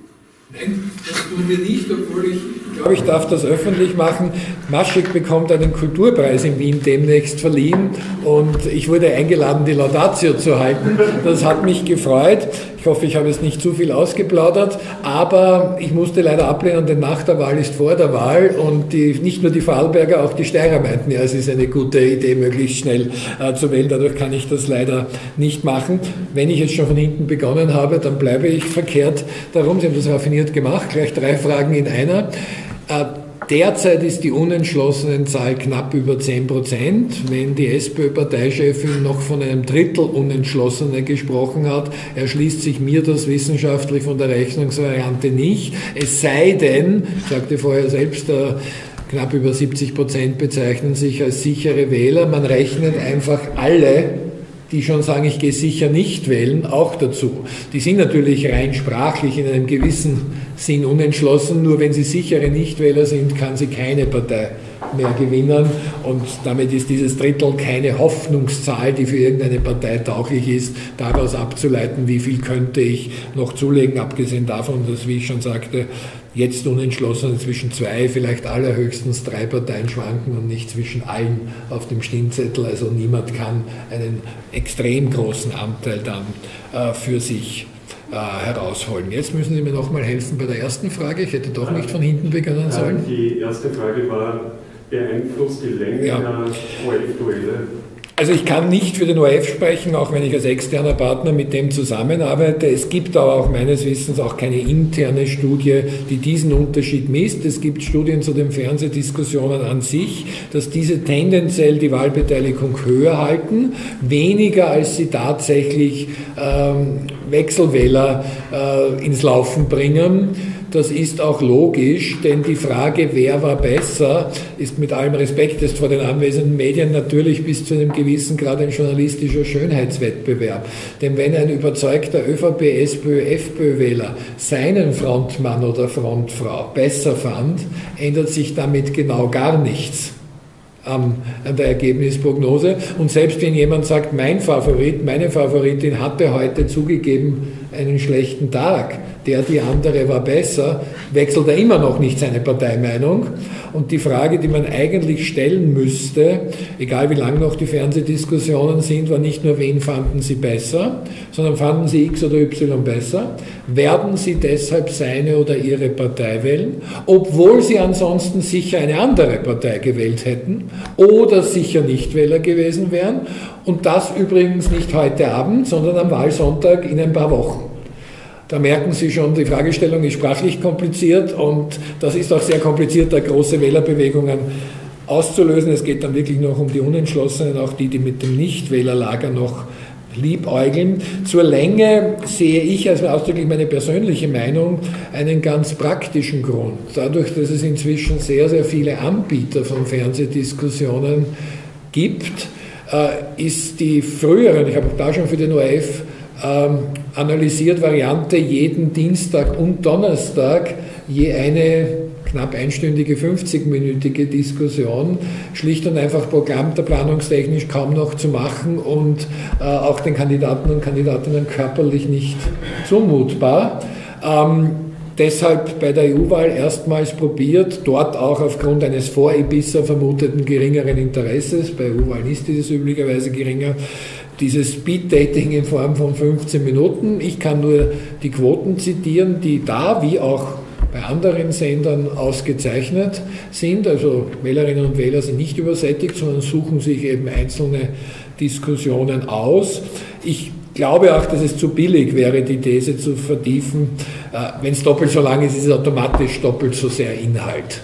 Nein, das tun wir nicht, obwohl ich glaube, ich darf das öffentlich machen. Maschik bekommt einen Kulturpreis in Wien demnächst verliehen und ich wurde eingeladen, die Laudatio zu halten. Das hat mich gefreut. Ich hoffe, ich habe es nicht zu viel ausgeplaudert, aber ich musste leider ablehnen, denn nach der Wahl ist vor der Wahl und die, nicht nur die Vorarlberger, auch die Steirer meinten, ja, es ist eine gute Idee, möglichst schnell äh, zu wählen. Dadurch kann ich das leider nicht machen. Wenn ich jetzt schon von hinten begonnen habe, dann bleibe ich verkehrt darum. Sie haben das raffiniert gemacht, gleich drei Fragen in einer. Äh, Derzeit ist die Unentschlossenenzahl knapp über 10 Prozent. Wenn die SPÖ-Parteichefin noch von einem Drittel Unentschlossene gesprochen hat, erschließt sich mir das wissenschaftlich von der Rechnungsvariante nicht. Es sei denn, sagte vorher selbst der knapp über 70 Prozent bezeichnen sich als sichere Wähler. Man rechnet einfach alle die schon sagen, ich gehe sicher nicht wählen, auch dazu. Die sind natürlich rein sprachlich in einem gewissen Sinn unentschlossen, nur wenn sie sichere Nichtwähler sind, kann sie keine Partei mehr gewinnen und damit ist dieses Drittel keine Hoffnungszahl, die für irgendeine Partei tauglich ist, daraus abzuleiten, wie viel könnte ich noch zulegen, abgesehen davon, dass, wie ich schon sagte, jetzt unentschlossen zwischen zwei, vielleicht allerhöchstens drei Parteien schwanken und nicht zwischen allen auf dem Stimmzettel. Also niemand kann einen extrem großen Anteil dann äh, für sich herausholen. Jetzt müssen Sie mir noch mal helfen bei der ersten Frage. Ich hätte doch nicht von hinten beginnen sollen. Die erste Frage war, beeinflusst die Länge ja. der ORF-Duelle also ich kann nicht für den ORF sprechen, auch wenn ich als externer Partner mit dem zusammenarbeite. Es gibt aber auch meines Wissens auch keine interne Studie, die diesen Unterschied misst. Es gibt Studien zu den Fernsehdiskussionen an sich, dass diese tendenziell die Wahlbeteiligung höher halten, weniger als sie tatsächlich ähm, Wechselwähler äh, ins Laufen bringen. Das ist auch logisch, denn die Frage, wer war besser, ist mit allem Respekt jetzt vor den anwesenden Medien natürlich bis zu einem gewissen Grad ein journalistischer Schönheitswettbewerb. Denn wenn ein überzeugter ÖVP, SPÖ, FPÖ-Wähler seinen Frontmann oder Frontfrau besser fand, ändert sich damit genau gar nichts an der Ergebnisprognose. Und selbst wenn jemand sagt, mein Favorit, meine Favoritin hatte heute zugegeben einen schlechten Tag, der, die andere war besser, wechselt er immer noch nicht seine Parteimeinung. Und die Frage, die man eigentlich stellen müsste, egal wie lang noch die Fernsehdiskussionen sind, war nicht nur, wen fanden Sie besser, sondern fanden Sie X oder Y besser? Werden Sie deshalb seine oder Ihre Partei wählen, obwohl Sie ansonsten sicher eine andere Partei gewählt hätten oder sicher nicht Wähler gewesen wären? Und das übrigens nicht heute Abend, sondern am Wahlsonntag in ein paar Wochen. Da merken Sie schon, die Fragestellung ist sprachlich kompliziert und das ist auch sehr kompliziert, da große Wählerbewegungen auszulösen. Es geht dann wirklich noch um die Unentschlossenen, auch die, die mit dem Nichtwählerlager noch liebäugeln. Zur Länge sehe ich, also ausdrücklich meine persönliche Meinung, einen ganz praktischen Grund. Dadurch, dass es inzwischen sehr, sehr viele Anbieter von Fernsehdiskussionen gibt, ist die frühere, ich habe da schon für den ORF ähm, analysiert Variante jeden Dienstag und Donnerstag je eine knapp einstündige, 50-minütige Diskussion, schlicht und einfach programmplanungstechnisch kaum noch zu machen und äh, auch den Kandidaten und Kandidatinnen körperlich nicht zumutbar. Ähm, deshalb bei der EU-Wahl erstmals probiert, dort auch aufgrund eines vor Ibiza vermuteten geringeren Interesses, bei EU-Wahlen ist dieses üblicherweise geringer, dieses Speed-Dating in Form von 15 Minuten. Ich kann nur die Quoten zitieren, die da wie auch bei anderen Sendern ausgezeichnet sind. Also Wählerinnen und Wähler sind nicht übersättigt, sondern suchen sich eben einzelne Diskussionen aus. Ich glaube auch, dass es zu billig wäre, die These zu vertiefen. Äh, Wenn es doppelt so lang ist, ist es automatisch doppelt so sehr Inhalt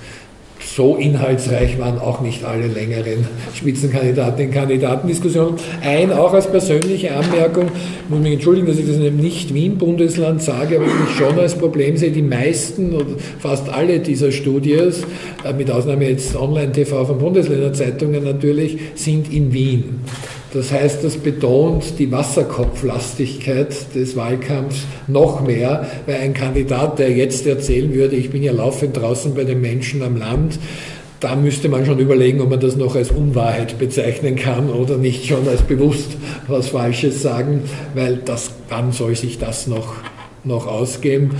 so inhaltsreich waren auch nicht alle längeren Spitzenkandidatinnen Kandidatendiskussionen. Ein, auch als persönliche Anmerkung, muss mich entschuldigen, dass ich das in einem Nicht-Wien-Bundesland sage, aber ich schon als Problem sehe, die meisten oder fast alle dieser Studios, äh, mit Ausnahme jetzt Online-TV von Bundesländerzeitungen natürlich, sind in Wien. Das heißt, das betont die Wasserkopflastigkeit des Wahlkampfs noch mehr, weil ein Kandidat, der jetzt erzählen würde, ich bin ja laufend draußen bei den Menschen am Land, da müsste man schon überlegen, ob man das noch als Unwahrheit bezeichnen kann oder nicht schon als bewusst was Falsches sagen, weil das, wann soll sich das noch, noch ausgehen?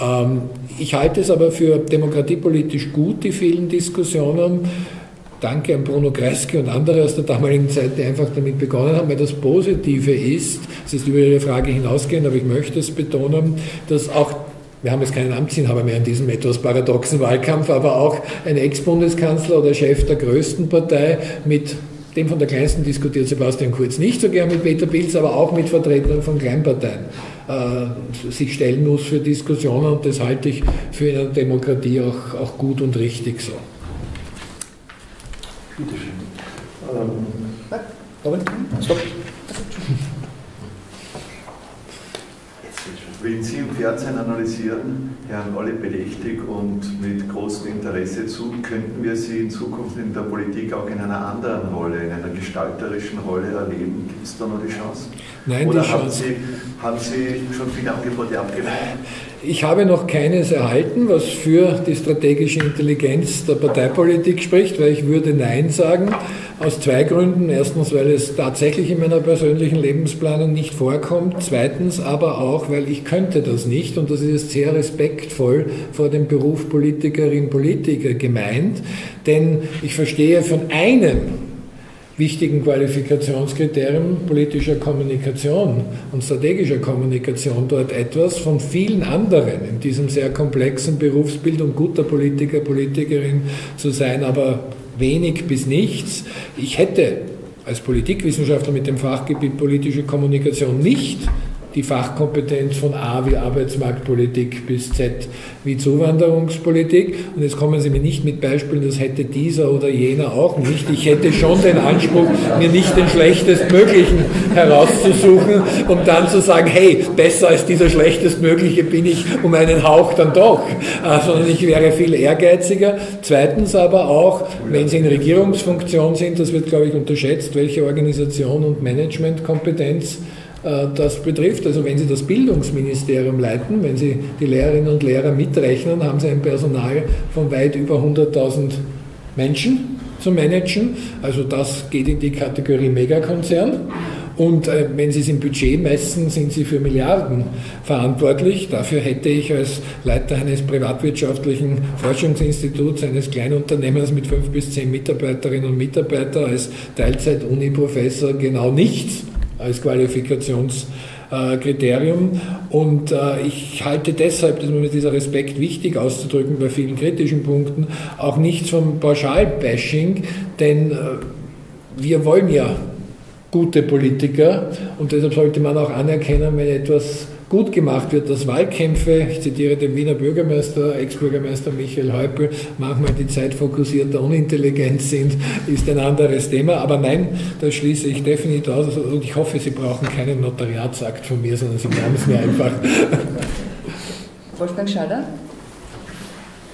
Ähm, ich halte es aber für demokratiepolitisch gut, die vielen Diskussionen. Danke an Bruno Kreisky und andere aus der damaligen Zeit, die einfach damit begonnen haben, weil das Positive ist, es ist über Ihre Frage hinausgehend, aber ich möchte es betonen, dass auch wir haben jetzt keinen Amtsinhaber mehr in diesem etwas paradoxen Wahlkampf, aber auch ein Ex-Bundeskanzler oder Chef der größten Partei mit dem von der kleinsten diskutiert Sebastian Kurz nicht so gern mit Peter Pilz, aber auch mit Vertretern von Kleinparteien äh, sich stellen muss für Diskussionen und das halte ich für eine Demokratie auch, auch gut und richtig so. Bitte schön. Ähm, Robin? Stopp. Wenn Sie im Fernsehen analysieren, hören alle bedächtig und mit großem Interesse zu, könnten wir Sie in Zukunft in der Politik auch in einer anderen Rolle, in einer gestalterischen Rolle erleben? Gibt es da noch die Chance? Nein, Oder die haben, Chance. Sie, haben Sie schon viele Angebote abgelehnt? Ich habe noch keines erhalten, was für die strategische Intelligenz der Parteipolitik spricht, weil ich würde Nein sagen. Aus zwei Gründen. Erstens, weil es tatsächlich in meiner persönlichen Lebensplanung nicht vorkommt. Zweitens aber auch, weil ich könnte das nicht. Und das ist sehr respektvoll vor dem Beruf Politikerin, Politiker gemeint. Denn ich verstehe von einem wichtigen Qualifikationskriterium politischer Kommunikation und strategischer Kommunikation dort etwas von vielen anderen in diesem sehr komplexen Berufsbild, um guter Politiker, Politikerin zu sein, aber wenig bis nichts. Ich hätte als Politikwissenschaftler mit dem Fachgebiet politische Kommunikation nicht die Fachkompetenz von A wie Arbeitsmarktpolitik bis Z wie Zuwanderungspolitik. Und jetzt kommen Sie mir nicht mit Beispielen, das hätte dieser oder jener auch nicht. Ich hätte schon den Anspruch, mir nicht den schlechtestmöglichen herauszusuchen, um dann zu sagen, hey, besser als dieser schlechtestmögliche bin ich um einen Hauch dann doch, äh, sondern ich wäre viel ehrgeiziger. Zweitens aber auch, wenn Sie in Regierungsfunktion sind, das wird, glaube ich, unterschätzt, welche Organisation und Managementkompetenz das betrifft. Also wenn Sie das Bildungsministerium leiten, wenn Sie die Lehrerinnen und Lehrer mitrechnen, haben Sie ein Personal von weit über 100.000 Menschen zu managen. Also das geht in die Kategorie Megakonzern. Und äh, wenn Sie es im Budget messen, sind Sie für Milliarden verantwortlich. Dafür hätte ich als Leiter eines privatwirtschaftlichen Forschungsinstituts, eines Kleinunternehmens mit fünf bis zehn Mitarbeiterinnen und Mitarbeitern, als Teilzeit-Uni-Professor genau nichts als Qualifikationskriterium. Und äh, ich halte deshalb, das ist mir dieser Respekt wichtig auszudrücken bei vielen kritischen Punkten, auch nichts vom Pauschal-Bashing, denn äh, wir wollen ja gute Politiker und deshalb sollte man auch anerkennen, wenn etwas gut gemacht wird, dass Wahlkämpfe, ich zitiere den Wiener Bürgermeister, Ex-Bürgermeister Michael Häupl, manchmal die Zeit fokussierter unintelligent sind, ist ein anderes Thema. Aber nein, das schließe ich definitiv aus und ich hoffe, Sie brauchen keinen Notariatsakt von mir, sondern Sie glauben es mir einfach. Wolfgang Schaller,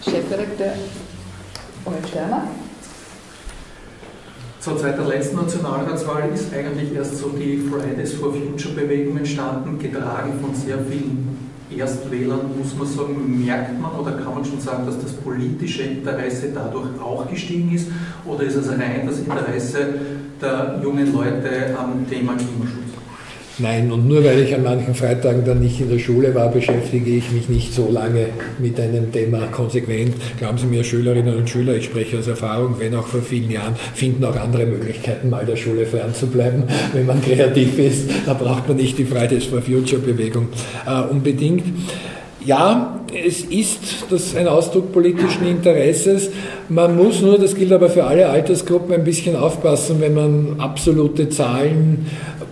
Chefredakteur Robert Stärmer. Zur Zeit der letzten Nationalratswahl ist eigentlich erst so die Fridays for Future Bewegung entstanden, getragen von sehr vielen Erstwählern, muss man sagen, merkt man oder kann man schon sagen, dass das politische Interesse dadurch auch gestiegen ist? Oder ist es rein das Interesse der jungen Leute am Thema Klimaschutz? Nein, und nur weil ich an manchen Freitagen dann nicht in der Schule war, beschäftige ich mich nicht so lange mit einem Thema konsequent. Glauben Sie mir, Schülerinnen und Schüler, ich spreche aus Erfahrung, wenn auch vor vielen Jahren, finden auch andere Möglichkeiten, mal der Schule fernzubleiben, wenn man kreativ ist. Da braucht man nicht die Fridays for Future Bewegung äh, unbedingt. Ja, es ist das ein Ausdruck politischen Interesses. Man muss nur, das gilt aber für alle Altersgruppen, ein bisschen aufpassen, wenn man absolute Zahlen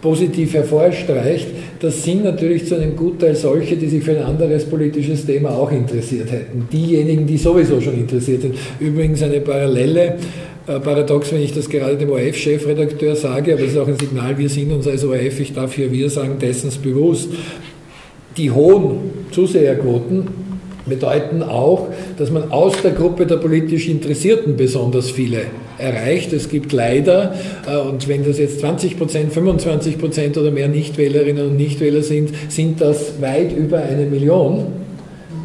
positiv hervorstreicht. Das sind natürlich zu einem Gutteil solche, die sich für ein anderes politisches Thema auch interessiert hätten. Diejenigen, die sowieso schon interessiert sind. Übrigens eine Parallele äh, paradox, wenn ich das gerade dem ORF-Chefredakteur sage, aber es ist auch ein Signal, wir sind uns als ORF, ich darf hier wir sagen, dessen bewusst. Die hohen Zuseherquoten bedeuten auch, dass man aus der Gruppe der politisch Interessierten besonders viele erreicht. Es gibt leider, äh, und wenn das jetzt 20 Prozent, 25 Prozent oder mehr Nichtwählerinnen und Nichtwähler sind, sind das weit über eine Million,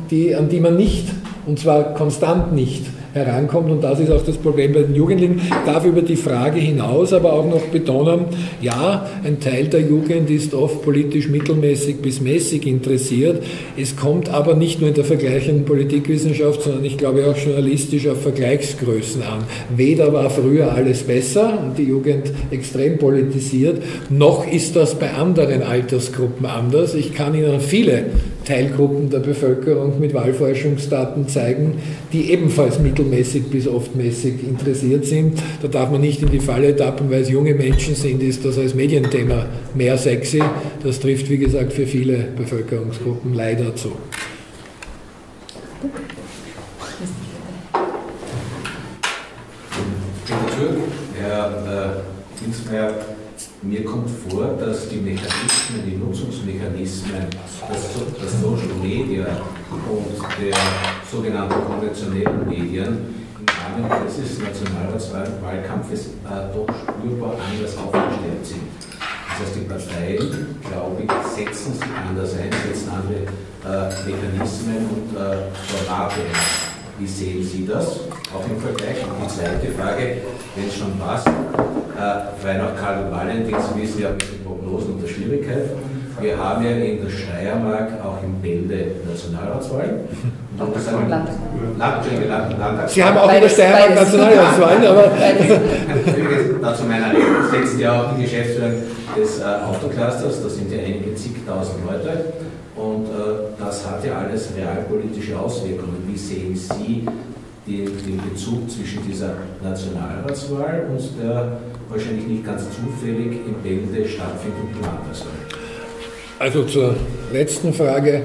die, an die man nicht, und zwar konstant nicht, herankommt. Und das ist auch das Problem bei den Jugendlichen. Ich darf über die Frage hinaus aber auch noch betonen, ja, ein Teil der Jugend ist oft politisch mittelmäßig bis mäßig interessiert. Es kommt aber nicht nur in der vergleichenden Politikwissenschaft, sondern ich glaube auch journalistisch auf Vergleichsgrößen an. Weder war früher alles besser und die Jugend extrem politisiert, noch ist das bei anderen Altersgruppen anders. Ich kann Ihnen viele Teilgruppen der Bevölkerung mit Wahlforschungsdaten zeigen, die ebenfalls mittelmäßig bis oftmäßig interessiert sind. Da darf man nicht in die Falle tappen, weil es junge Menschen sind, ist das als Medienthema mehr sexy. Das trifft, wie gesagt, für viele Bevölkerungsgruppen leider zu. Herr äh, mir kommt vor, dass die Mechanismen, die Nutzungsmechanismen, das, das Social Media und der sogenannten konventionellen Medien im Rahmen dieses Nationalratswahlkampfes äh, doch spürbar anders aufgestellt sind. Das heißt, die Parteien, glaube ich, setzen sich anders ein, setzen andere äh, Mechanismen und äh, Formate ein. Wie sehen Sie das? Auch im Vergleich. Und die zweite Frage, wenn es schon passt, äh, weil nach Karl Valentin, Sie wissen ja mit den Prognosen und der Schwierigkeit, wir haben ja in der Steiermark auch im Bälde Nationalratswahlen. Land. Sie haben auch in der Steiermark Nationalratswahlen, aber. Dazu meiner Rede setzen ja auch die Geschäftsführung des äh, Autoclusters, da sind ja einige zigtausend Leute. Und äh, das hat ja alles realpolitische Auswirkungen. Wie sehen Sie den, den Bezug zwischen dieser Nationalratswahl und der wahrscheinlich nicht ganz zufällig im Bälde stattfindenden Landtagswahl. Also zur letzten Frage,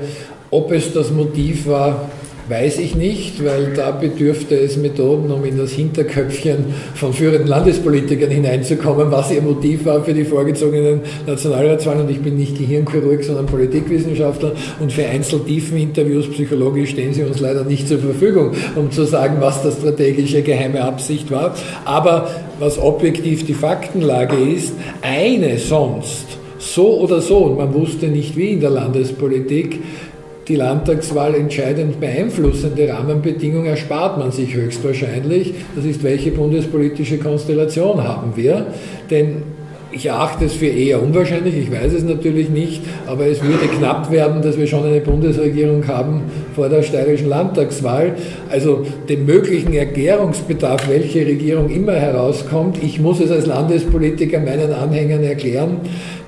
ob es das Motiv war, Weiß ich nicht, weil da bedürfte es Methoden, um in das Hinterköpfchen von führenden Landespolitikern hineinzukommen, was ihr Motiv war für die vorgezogenen Nationalratswahlen. Und ich bin nicht Gehirnchirurg, sondern Politikwissenschaftler. Und für Einzeltiefen-Interviews psychologisch stehen sie uns leider nicht zur Verfügung, um zu sagen, was das strategische geheime Absicht war. Aber was objektiv die Faktenlage ist, eine sonst so oder so, und man wusste nicht wie in der Landespolitik, die Landtagswahl entscheidend beeinflussende Rahmenbedingungen erspart man sich höchstwahrscheinlich. Das ist, welche bundespolitische Konstellation haben wir? Denn ich erachte es für eher unwahrscheinlich, ich weiß es natürlich nicht, aber es würde knapp werden, dass wir schon eine Bundesregierung haben vor der steirischen Landtagswahl. Also den möglichen Erklärungsbedarf, welche Regierung immer herauskommt, ich muss es als Landespolitiker meinen Anhängern erklären,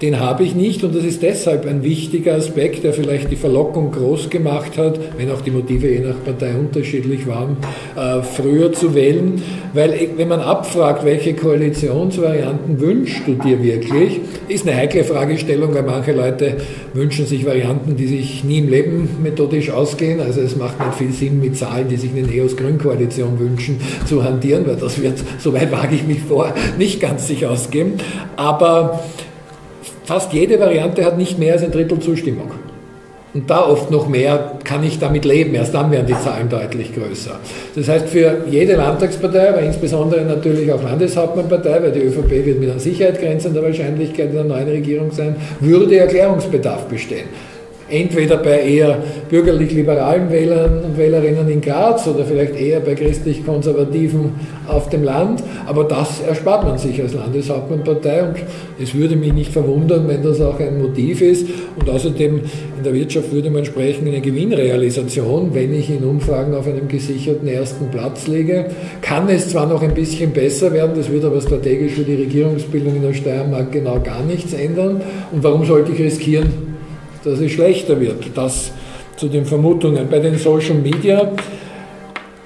den habe ich nicht und das ist deshalb ein wichtiger Aspekt, der vielleicht die Verlockung groß gemacht hat, wenn auch die Motive je nach Partei unterschiedlich waren, äh, früher zu wählen, weil wenn man abfragt, welche Koalitionsvarianten wünschst du dir wirklich, ist eine heikle Fragestellung, weil manche Leute wünschen sich Varianten, die sich nie im Leben methodisch ausgehen. Also es macht nicht viel Sinn, mit Zahlen, die sich eine Neos-Grün-Koalition wünschen, zu hantieren, weil das wird, so weit wage ich mich vor, nicht ganz sich ausgeben. Aber fast jede Variante hat nicht mehr als ein Drittel Zustimmung. Und da oft noch mehr kann ich damit leben. Erst dann werden die Zahlen deutlich größer. Das heißt, für jede Landtagspartei, aber insbesondere natürlich auch Landeshauptmannpartei, weil die ÖVP wird mit einer Sicherheit grenzender Wahrscheinlichkeit in der neuen Regierung sein, würde Erklärungsbedarf bestehen entweder bei eher bürgerlich-liberalen Wählern und Wählerinnen in Graz oder vielleicht eher bei christlich-konservativen auf dem Land. Aber das erspart man sich als Landeshauptmannpartei und es würde mich nicht verwundern, wenn das auch ein Motiv ist. Und außerdem in der Wirtschaft würde man sprechen eine Gewinnrealisation, wenn ich in Umfragen auf einem gesicherten ersten Platz liege. Kann es zwar noch ein bisschen besser werden, das wird aber strategisch für die Regierungsbildung in der Steiermark genau gar nichts ändern. Und warum sollte ich riskieren, dass es schlechter wird. Das zu den Vermutungen. Bei den Social Media,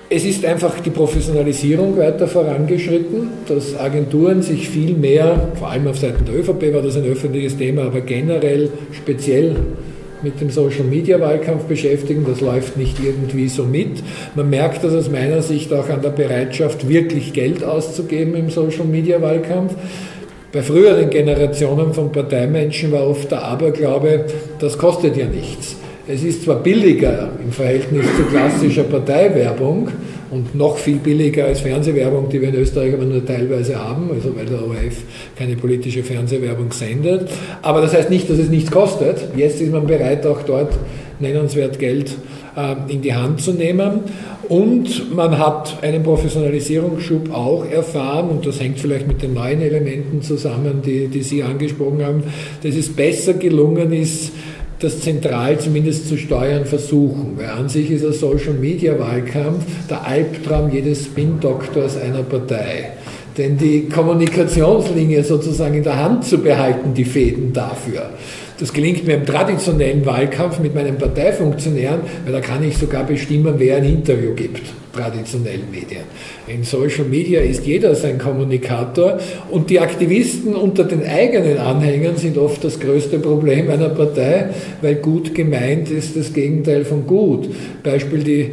es ist einfach die Professionalisierung weiter vorangeschritten, dass Agenturen sich viel mehr, vor allem auf Seiten der ÖVP war das ein öffentliches Thema, aber generell speziell mit dem Social Media Wahlkampf beschäftigen. Das läuft nicht irgendwie so mit. Man merkt das aus meiner Sicht auch an der Bereitschaft, wirklich Geld auszugeben im Social Media Wahlkampf. Bei früheren Generationen von Parteimenschen war oft der Aberglaube, das kostet ja nichts. Es ist zwar billiger im Verhältnis zu klassischer Parteiwerbung und noch viel billiger als Fernsehwerbung, die wir in Österreich aber nur teilweise haben, also weil der ORF keine politische Fernsehwerbung sendet. Aber das heißt nicht, dass es nichts kostet. Jetzt ist man bereit, auch dort nennenswert Geld äh, in die Hand zu nehmen. Und man hat einen Professionalisierungsschub auch erfahren, und das hängt vielleicht mit den neuen Elementen zusammen, die, die Sie angesprochen haben, dass es besser gelungen ist, das zentral zumindest zu steuern versuchen. Weil an sich ist ein Social Media Wahlkampf der Albtraum jedes Spin-Doktors einer Partei. Denn die Kommunikationslinie sozusagen in der Hand zu behalten, die Fäden dafür. Das gelingt mir im traditionellen Wahlkampf mit meinen Parteifunktionären, weil da kann ich sogar bestimmen, wer ein Interview gibt, traditionellen Medien. In Social Media ist jeder sein Kommunikator und die Aktivisten unter den eigenen Anhängern sind oft das größte Problem einer Partei, weil gut gemeint ist das Gegenteil von gut. Beispiel die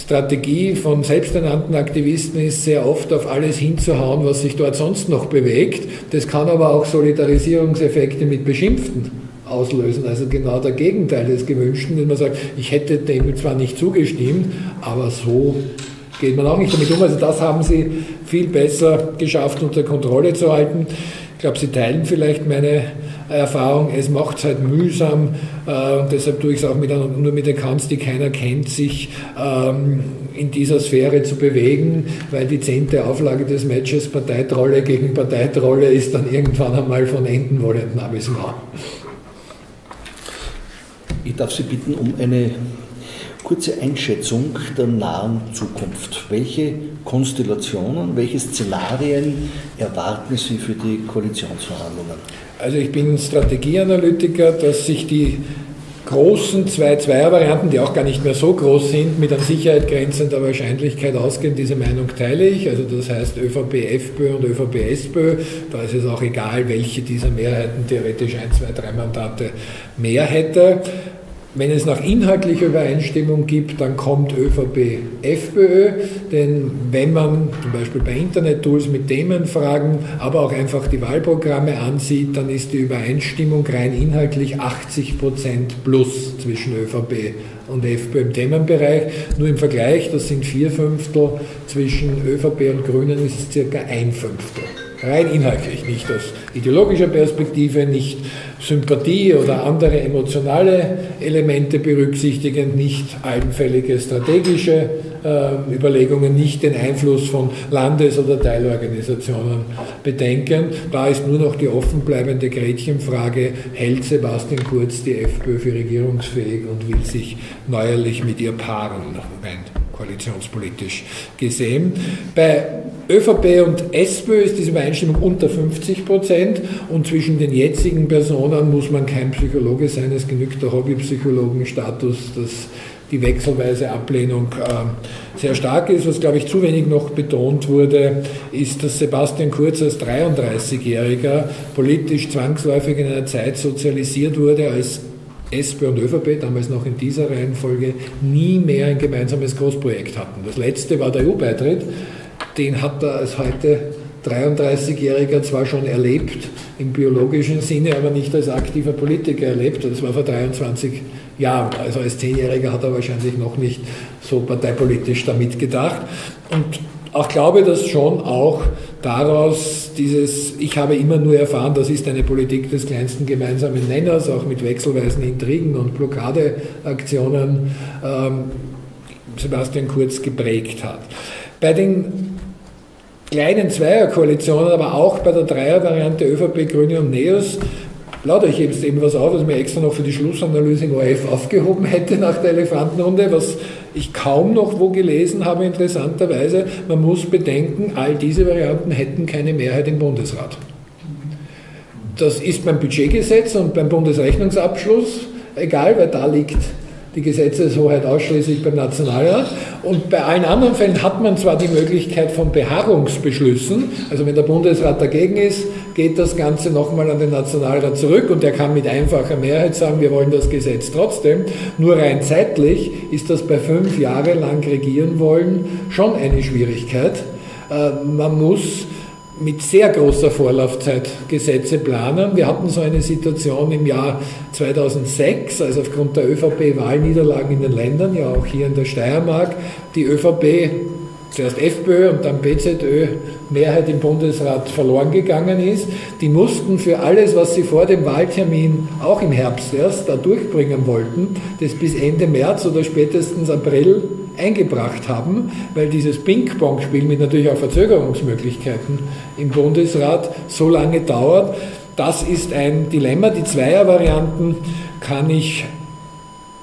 Strategie von selbsternannten Aktivisten ist sehr oft auf alles hinzuhauen, was sich dort sonst noch bewegt. Das kann aber auch Solidarisierungseffekte mit Beschimpften auslösen. Also genau der Gegenteil des Gewünschten, dass man sagt, ich hätte dem zwar nicht zugestimmt, aber so geht man auch nicht damit um. Also das haben sie viel besser geschafft unter Kontrolle zu halten. Ich glaube, sie teilen vielleicht meine Erfahrung. Es macht es halt mühsam äh, deshalb tue ich es auch mit, nur mit Accounts, die keiner kennt, sich ähm, in dieser Sphäre zu bewegen, weil die zehnte Auflage des Matches Parteitrolle gegen Parteitrolle ist dann irgendwann einmal von enden wollenden Avisement. Ich darf Sie bitten um eine kurze Einschätzung der nahen Zukunft. Welche Konstellationen, welche Szenarien erwarten Sie für die Koalitionsverhandlungen? Also ich bin Strategieanalytiker, dass sich die großen 2-2er-Varianten, die auch gar nicht mehr so groß sind, mit an Sicherheit grenzender Wahrscheinlichkeit ausgehen. Diese Meinung teile ich. Also das heißt ÖVP, FPÖ und ÖVP, SPÖ. Da ist es auch egal, welche dieser Mehrheiten theoretisch ein, zwei, drei Mandate mehr hätte. Wenn es nach inhaltlicher Übereinstimmung gibt, dann kommt ÖVP, FPÖ, denn wenn man zum Beispiel bei Internet-Tools mit Themenfragen, aber auch einfach die Wahlprogramme ansieht, dann ist die Übereinstimmung rein inhaltlich 80 Prozent plus zwischen ÖVP und FPÖ im Themenbereich. Nur im Vergleich, das sind vier Fünftel, zwischen ÖVP und Grünen ist es circa ein Fünftel. Rein inhaltlich, nicht aus ideologischer Perspektive, nicht Sympathie oder andere emotionale Elemente berücksichtigend, nicht allenfällige strategische äh, Überlegungen, nicht den Einfluss von Landes- oder Teilorganisationen bedenken. Da ist nur noch die offenbleibende Gretchenfrage, hält Sebastian Kurz die FPÖ für regierungsfähig und will sich neuerlich mit ihr paaren, rein koalitionspolitisch gesehen. Bei ÖVP und SPÖ ist diese Übereinstimmung unter 50 Prozent und zwischen den jetzigen Personen muss man kein Psychologe sein, es genügt der Hobbypsychologenstatus, dass die wechselweise Ablehnung äh, sehr stark ist. Was, glaube ich, zu wenig noch betont wurde, ist, dass Sebastian Kurz als 33-Jähriger politisch zwangsläufig in einer Zeit sozialisiert wurde, als SPÖ und ÖVP, damals noch in dieser Reihenfolge, nie mehr ein gemeinsames Großprojekt hatten. Das letzte war der EU-Beitritt den hat er als heute 33-Jähriger zwar schon erlebt, im biologischen Sinne, aber nicht als aktiver Politiker erlebt. Das war vor 23 Jahren. Also als Zehnjähriger hat er wahrscheinlich noch nicht so parteipolitisch damit gedacht. Und auch glaube, dass schon auch daraus dieses, ich habe immer nur erfahren, das ist eine Politik des kleinsten gemeinsamen Nenners, auch mit wechselweisen Intrigen und Blockadeaktionen, ähm, Sebastian Kurz geprägt hat. Bei den kleinen Zweierkoalitionen, aber auch bei der Dreiervariante ÖVP, Grüne und NEOS, laute ich jetzt eben was auf, was mir extra noch für die Schlussanalyse im ORF aufgehoben hätte nach der Elefantenrunde, was ich kaum noch wo gelesen habe, interessanterweise. Man muss bedenken, all diese Varianten hätten keine Mehrheit im Bundesrat. Das ist beim Budgetgesetz und beim Bundesrechnungsabschluss egal, weil da liegt die Gesetzeshoheit ausschließlich beim Nationalrat. Und bei allen anderen Fällen hat man zwar die Möglichkeit von Beharrungsbeschlüssen, also wenn der Bundesrat dagegen ist, geht das Ganze nochmal an den Nationalrat zurück und der kann mit einfacher Mehrheit sagen, wir wollen das Gesetz trotzdem. Nur rein zeitlich ist das bei fünf Jahre lang regieren wollen schon eine Schwierigkeit. Äh, man muss mit sehr großer Vorlaufzeit Gesetze planen. Wir hatten so eine Situation im Jahr 2006, also aufgrund der ÖVP-Wahlniederlagen in den Ländern, ja auch hier in der Steiermark, die ÖVP, zuerst FPÖ und dann BZÖ, Mehrheit im Bundesrat verloren gegangen ist. Die mussten für alles, was sie vor dem Wahltermin auch im Herbst erst da durchbringen wollten, das bis Ende März oder spätestens April eingebracht haben, weil dieses Ping-Pong-Spiel mit natürlich auch Verzögerungsmöglichkeiten im Bundesrat so lange dauert. Das ist ein Dilemma. Die Zweiervarianten kann ich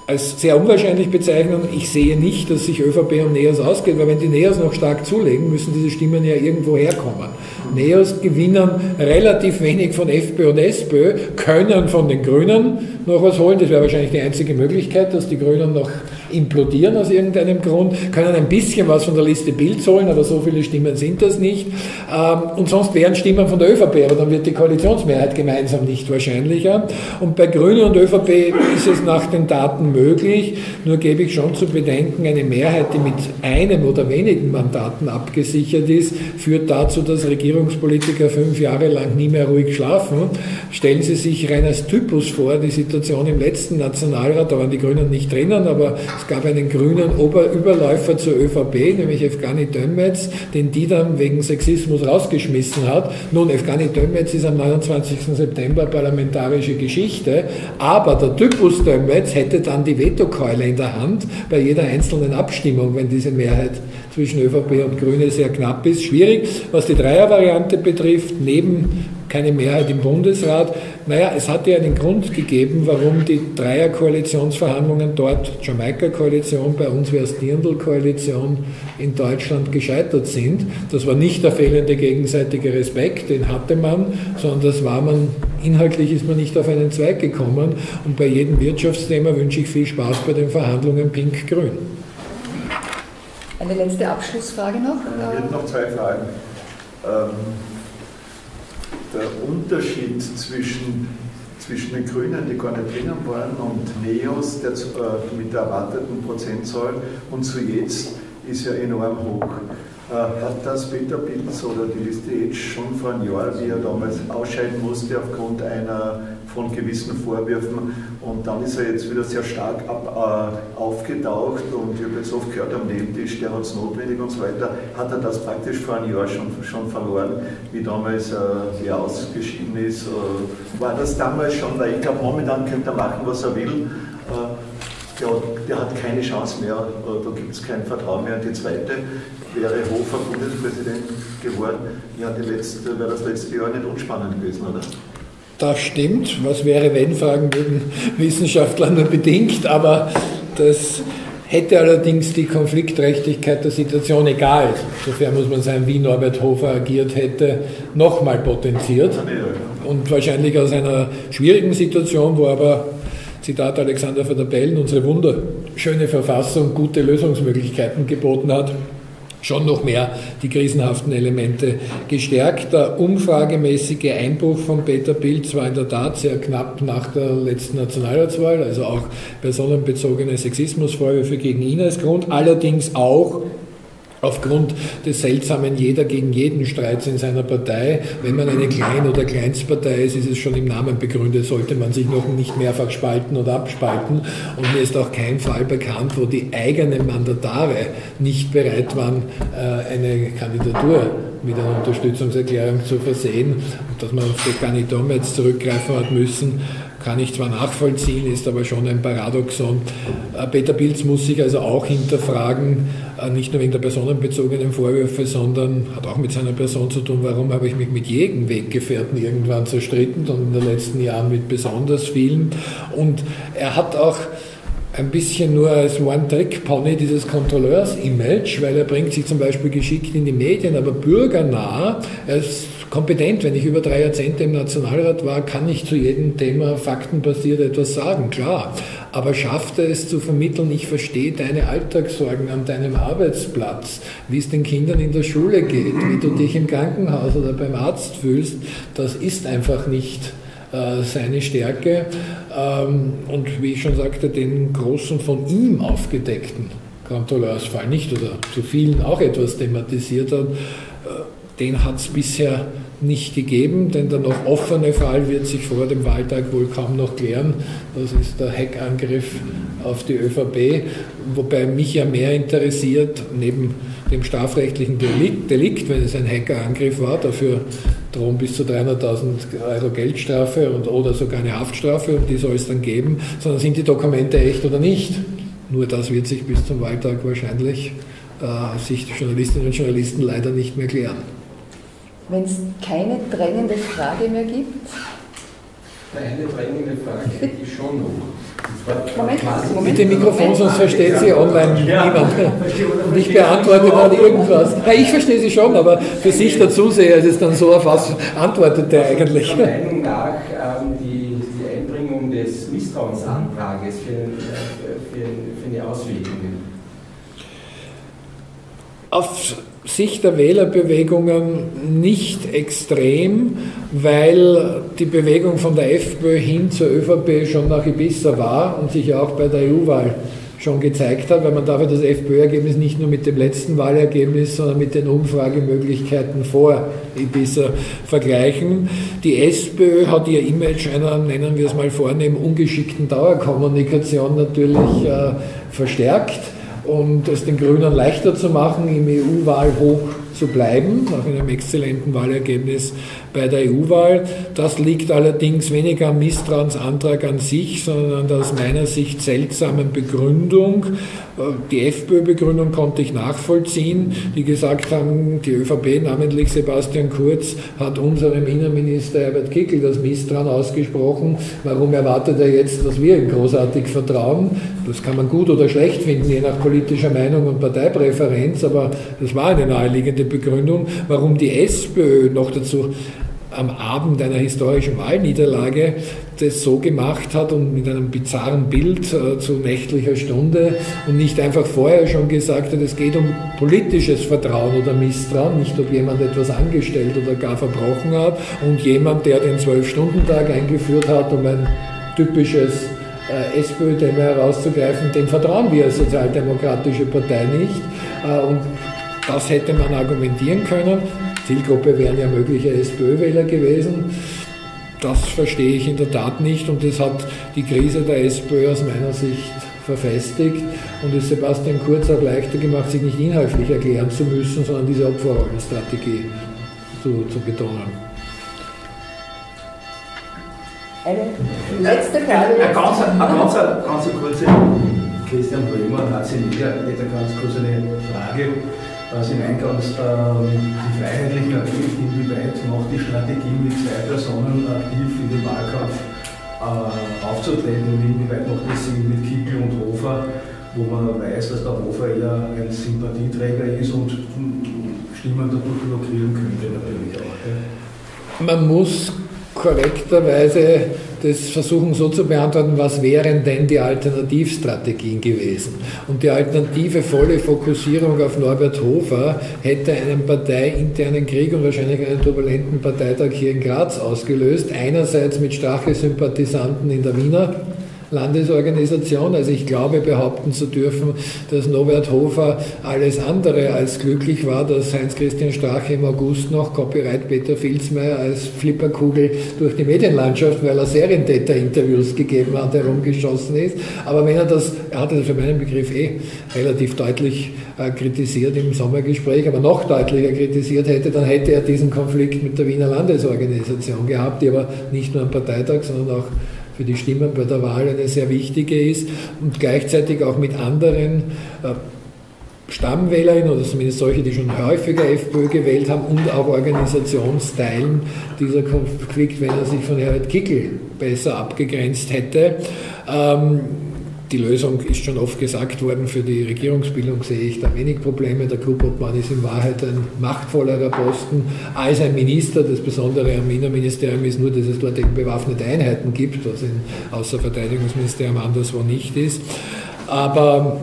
als sehr unwahrscheinlich bezeichnen. Ich sehe nicht, dass sich ÖVP und NEOS ausgeht, weil wenn die NEOS noch stark zulegen, müssen diese Stimmen ja irgendwo herkommen. NEOS gewinnen relativ wenig von FPÖ und SPÖ, können von den Grünen noch was holen. Das wäre wahrscheinlich die einzige Möglichkeit, dass die Grünen noch implodieren aus irgendeinem Grund, können ein bisschen was von der Liste Bild zahlen, aber so viele Stimmen sind das nicht. Ähm, und sonst wären Stimmen von der ÖVP, aber dann wird die Koalitionsmehrheit gemeinsam nicht wahrscheinlicher. Und bei Grünen und ÖVP ist es nach den Daten möglich, nur gebe ich schon zu bedenken, eine Mehrheit, die mit einem oder wenigen Mandaten abgesichert ist, führt dazu, dass Regierungspolitiker fünf Jahre lang nie mehr ruhig schlafen. Stellen Sie sich rein als Typus vor, die Situation im letzten Nationalrat, da waren die Grünen nicht drinnen, aber es gab einen grünen Ober Überläufer zur ÖVP, nämlich Evgani Dönmetz, den die dann wegen Sexismus rausgeschmissen hat. Nun, Evgani Dönmetz ist am 29. September parlamentarische Geschichte, aber der Typus Dönmetz hätte dann die Vetokeule in der Hand bei jeder einzelnen Abstimmung, wenn diese Mehrheit zwischen ÖVP und Grüne sehr knapp ist. Schwierig. Was die Dreiervariante betrifft, neben keine Mehrheit im Bundesrat. Naja, es hat ja einen Grund gegeben, warum die Dreierkoalitionsverhandlungen dort, Jamaika-Koalition, bei uns wäre es Dirndl-Koalition in Deutschland gescheitert sind. Das war nicht der fehlende gegenseitige Respekt, den hatte man, sondern das war man, inhaltlich ist man nicht auf einen Zweig gekommen. Und bei jedem Wirtschaftsthema wünsche ich viel Spaß bei den Verhandlungen Pink-Grün. Eine letzte Abschlussfrage noch? Ich hätte noch zwei Fragen. Ähm, der Unterschied zwischen, zwischen den Grünen, die gar nicht drinnen waren, und Neos der, äh, mit der erwarteten Prozentzahl und zu jetzt ist ja enorm hoch. Äh, hat das Peter Pilz oder die Liste jetzt schon vor einem Jahr, wie er damals ausscheiden musste aufgrund einer von gewissen Vorwürfen und dann ist er jetzt wieder sehr stark ab, äh, aufgetaucht und ich habe jetzt oft gehört am Nebentisch, der hat es notwendig und so weiter, hat er das praktisch vor einem Jahr schon, schon verloren, wie damals äh, er ausgeschieden ist. Äh, war das damals schon, weil ich glaube momentan könnte er machen, was er will. Äh, der, der, hat keine Chance mehr, äh, da gibt es kein Vertrauen mehr. Und die zweite wäre Hofer Bundespräsident geworden. Ja, wäre das letzte Jahr nicht unspannend gewesen, oder? Das stimmt. Was wäre, wenn, fragen würden Wissenschaftler nur bedingt, aber das hätte allerdings die Konfliktträchtigkeit der Situation, egal, sofern muss man sagen, wie Norbert Hofer agiert hätte, nochmal potenziert. Und wahrscheinlich aus einer schwierigen Situation, wo aber Zitat Alexander von der Bellen, unsere wunderschöne Verfassung gute Lösungsmöglichkeiten geboten hat, schon noch mehr die krisenhaften Elemente gestärkt. Der umfragemäßige Einbruch von Peter Pilz war in der Tat sehr knapp nach der letzten Nationalratswahl, also auch personenbezogene Sexismusvorwürfe gegen ihn als Grund, allerdings auch aufgrund des seltsamen Jeder gegen jeden Streits in seiner Partei. Wenn man eine Klein- oder Kleinstpartei ist, ist es schon im Namen begründet, sollte man sich noch nicht mehrfach spalten oder abspalten. Und mir ist auch kein Fall bekannt, wo die eigenen Mandatare nicht bereit waren, äh, eine Kandidatur mit einer Unterstützungserklärung zu versehen. Dass man auf Stefanie Dometz zurückgreifen hat müssen, kann ich zwar nachvollziehen, ist aber schon ein Paradoxon. Äh, Peter Pilz muss sich also auch hinterfragen, äh, nicht nur wegen der personenbezogenen Vorwürfe, sondern hat auch mit seiner Person zu tun, warum habe ich mich mit jedem Weggefährten irgendwann zerstritten und in den letzten Jahren mit besonders vielen. Und er hat auch ein bisschen nur als One-Trick-Pony dieses Kontrolleurs-Image, weil er bringt sich zum Beispiel geschickt in die Medien, aber bürgernah, er ist kompetent. Wenn ich über drei Jahrzehnte im Nationalrat war, kann ich zu jedem Thema faktenbasiert etwas sagen, klar. Aber schafft er es zu vermitteln, ich verstehe deine Alltagssorgen an deinem Arbeitsplatz, wie es den Kindern in der Schule geht, wie du dich im Krankenhaus oder beim Arzt fühlst, das ist einfach nicht seine Stärke. Ähm, und wie ich schon sagte, den großen von ihm aufgedeckten Kontrolleursfall nicht oder zu vielen auch etwas thematisiert hat, äh, den hat es bisher nicht gegeben, denn der noch offene Fall wird sich vor dem Wahltag wohl kaum noch klären. Das ist der Hackangriff auf die ÖVP, wobei mich ja mehr interessiert, neben dem strafrechtlichen Delikt, Delikt wenn es ein Hackerangriff war, dafür drohen bis zu 300.000 Euro Geldstrafe und, oder sogar eine Haftstrafe, und die soll es dann geben, sondern sind die Dokumente echt oder nicht? Nur das wird sich bis zum Wahltag wahrscheinlich äh, sich die Journalistinnen und Journalisten leider nicht mehr klären. Wenn es keine drängende Frage mehr gibt. Eine drängende Frage hätte ich schon noch. Moment, Moment. Mit dem Mikrofon, sonst versteht sie online niemand. Und ich beantworte dann irgendwas. Ja, ich verstehe sie schon, aber für sich der Zuseher ist es dann so, auf was antwortet der eigentlich? Meiner Meinung nach ähm, die, Einbringung des Misstrauensantrages für, für, für eine Auswirkung. Auf Sicht der Wählerbewegungen nicht extrem, weil die Bewegung von der FPÖ hin zur ÖVP schon nach Ibiza war und sich ja auch bei der EU-Wahl schon gezeigt hat, weil man darf ja das FPÖ-Ergebnis nicht nur mit dem letzten Wahlergebnis, sondern mit den Umfragemöglichkeiten vor Ibiza vergleichen. Die SPÖ hat ihr Image einer, nennen wir es mal vornehm, ungeschickten Dauerkommunikation natürlich äh, verstärkt und es den Grünen leichter zu machen, im EU-Wahlhoch zu bleiben, nach einem exzellenten Wahlergebnis bei der EU-Wahl. Das liegt allerdings weniger am Misstrauensantrag an sich, sondern an der aus meiner Sicht seltsamen Begründung. Die FPÖ-Begründung konnte ich nachvollziehen, die gesagt haben, die ÖVP, namentlich Sebastian Kurz, hat unserem Innenminister Herbert Kickel das Misstrauen ausgesprochen. Warum erwartet er jetzt, dass wir ihm großartig vertrauen? Das kann man gut oder schlecht finden, je nach politischer Meinung und Parteipräferenz, aber das war eine naheliegende Begründung, warum die SPÖ noch dazu am Abend einer historischen Wahlniederlage das so gemacht hat und mit einem bizarren Bild äh, zu nächtlicher Stunde und nicht einfach vorher schon gesagt hat, es geht um politisches Vertrauen oder Misstrauen, nicht ob jemand etwas angestellt oder gar verbrochen hat und jemand, der den Zwölf-Stunden-Tag eingeführt hat, um ein typisches äh, SPÖ-Thema herauszugreifen, den vertrauen wir als Sozialdemokratische Partei nicht. Äh, und das hätte man argumentieren können. Zielgruppe wären ja mögliche SPÖ-Wähler gewesen. Das verstehe ich in der Tat nicht und das hat die Krise der SPÖ aus meiner Sicht verfestigt und es Sebastian Kurz auch leichter gemacht, sich nicht inhaltlich erklären zu müssen, sondern diese Opferrollenstrategie zu, zu betonen. Eine letzte Frage. Eine ganz, eine ganz, ganz kurze, Christian Bremer hat sie nicht, eine ganz kurze Frage. Sie meint ganz, ähm, die Freiheitlichen aktiv, inwieweit macht die Strategie mit zwei Personen aktiv in den Wahlkampf äh, aufzutreten und inwieweit macht das mit Kippel und Hofer, wo man weiß, dass der Hofer eher ein Sympathieträger ist und Stimmen dadurch blockieren könnte natürlich auch. Man muss korrekterweise das versuchen so zu beantworten, was wären denn die Alternativstrategien gewesen? Und die alternative volle Fokussierung auf Norbert Hofer hätte einen parteiinternen Krieg und wahrscheinlich einen turbulenten Parteitag hier in Graz ausgelöst. Einerseits mit Strache-Sympathisanten in der Wiener Landesorganisation. Also ich glaube behaupten zu dürfen, dass Norbert Hofer alles andere als glücklich war, dass Heinz-Christian Strache im August noch Copyright Peter Filzmeier als Flipperkugel durch die Medienlandschaft, weil er Serientäter-Interviews gegeben hat, herumgeschossen ist. Aber wenn er das, er hatte das für meinen Begriff eh relativ deutlich äh, kritisiert im Sommergespräch, aber noch deutlicher kritisiert hätte, dann hätte er diesen Konflikt mit der Wiener Landesorganisation gehabt, die aber nicht nur am Parteitag, sondern auch für die Stimmen bei der Wahl eine sehr wichtige ist und gleichzeitig auch mit anderen äh, Stammwählerinnen oder zumindest solche, die schon häufiger FPÖ gewählt haben und auch Organisationsteilen dieser Konflikt, wenn er sich von Herbert Kickel besser abgegrenzt hätte. Ähm, die Lösung ist schon oft gesagt worden, für die Regierungsbildung sehe ich da wenig Probleme. Der Klubobmann ist in Wahrheit ein machtvollerer Posten als ein Minister. Das Besondere am Innenministerium ist nur, dass es dort eben bewaffnete Einheiten gibt, was im Außerverteidigungsministerium anderswo nicht ist. Aber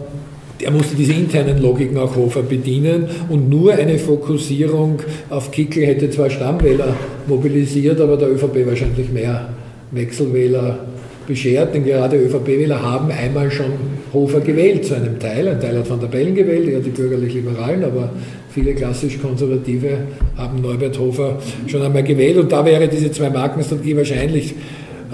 er musste diese internen Logiken auch Hofer bedienen und nur eine Fokussierung auf Kickel hätte zwar Stammwähler mobilisiert, aber der ÖVP wahrscheinlich mehr Wechselwähler beschert, denn gerade ÖVP-Wähler haben einmal schon Hofer gewählt zu einem Teil. Ein Teil hat Van der Bellen gewählt, eher die bürgerlich-liberalen, aber viele klassisch-konservative haben Norbert Hofer schon einmal gewählt und da wäre diese Zwei-Marken-Strategie wahrscheinlich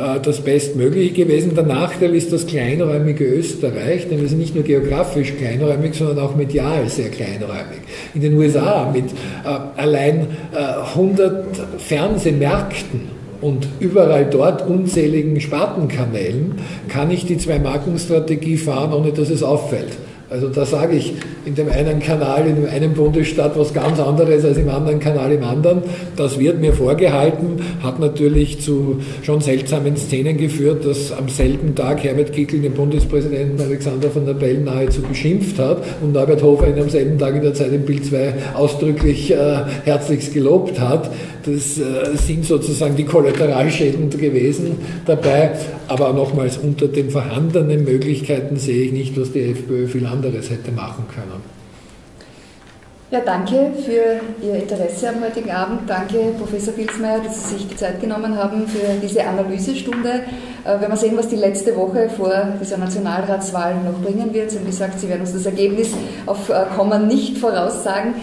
äh, das Bestmögliche gewesen. Der Nachteil ist das kleinräumige Österreich, denn wir sind nicht nur geografisch kleinräumig, sondern auch medial sehr kleinräumig. In den USA mit äh, allein äh, 100 Fernsehmärkten und überall dort unzähligen Spartenkanälen kann ich die Zwei-Marken-Strategie fahren, ohne dass es auffällt. Also da sage ich in dem einen Kanal, in dem einen Bundesstaat was ganz anderes als im anderen Kanal im anderen. Das wird mir vorgehalten, hat natürlich zu schon seltsamen Szenen geführt, dass am selben Tag Herbert Kickl den Bundespräsidenten Alexander von der Bellen nahezu beschimpft hat und Norbert Hofer ihn am selben Tag in der Zeit im Bild 2 ausdrücklich äh, herzlichst gelobt hat. Das äh, sind sozusagen die Kollateralschäden gewesen dabei. Aber nochmals, unter den vorhandenen Möglichkeiten sehe ich nicht, was die FPÖ viel anderes hätte machen können. Ja, danke für Ihr Interesse am heutigen Abend. Danke, Professor Filzmeier, dass Sie sich die Zeit genommen haben für diese Analysestunde. Äh, wenn wir sehen, was die letzte Woche vor dieser Nationalratswahl noch bringen wird, Sie haben gesagt, Sie werden uns das Ergebnis auf äh, Komma nicht voraussagen.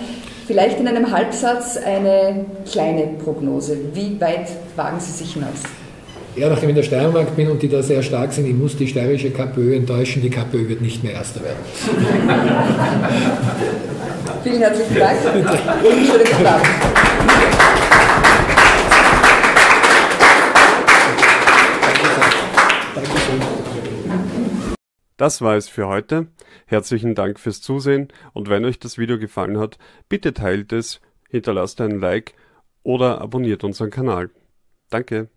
Vielleicht in einem Halbsatz eine kleine Prognose. Wie weit wagen Sie sich hinaus? Ja, nachdem ich in der Steiermark bin und die da sehr stark sind, ich muss die steirische KPÖ enttäuschen, die KPÖ wird nicht mehr Erster werden. Vielen herzlichen Dank schönen Abend. Das war es für heute. Herzlichen Dank fürs Zusehen und wenn euch das Video gefallen hat, bitte teilt es, hinterlasst einen Like oder abonniert unseren Kanal. Danke.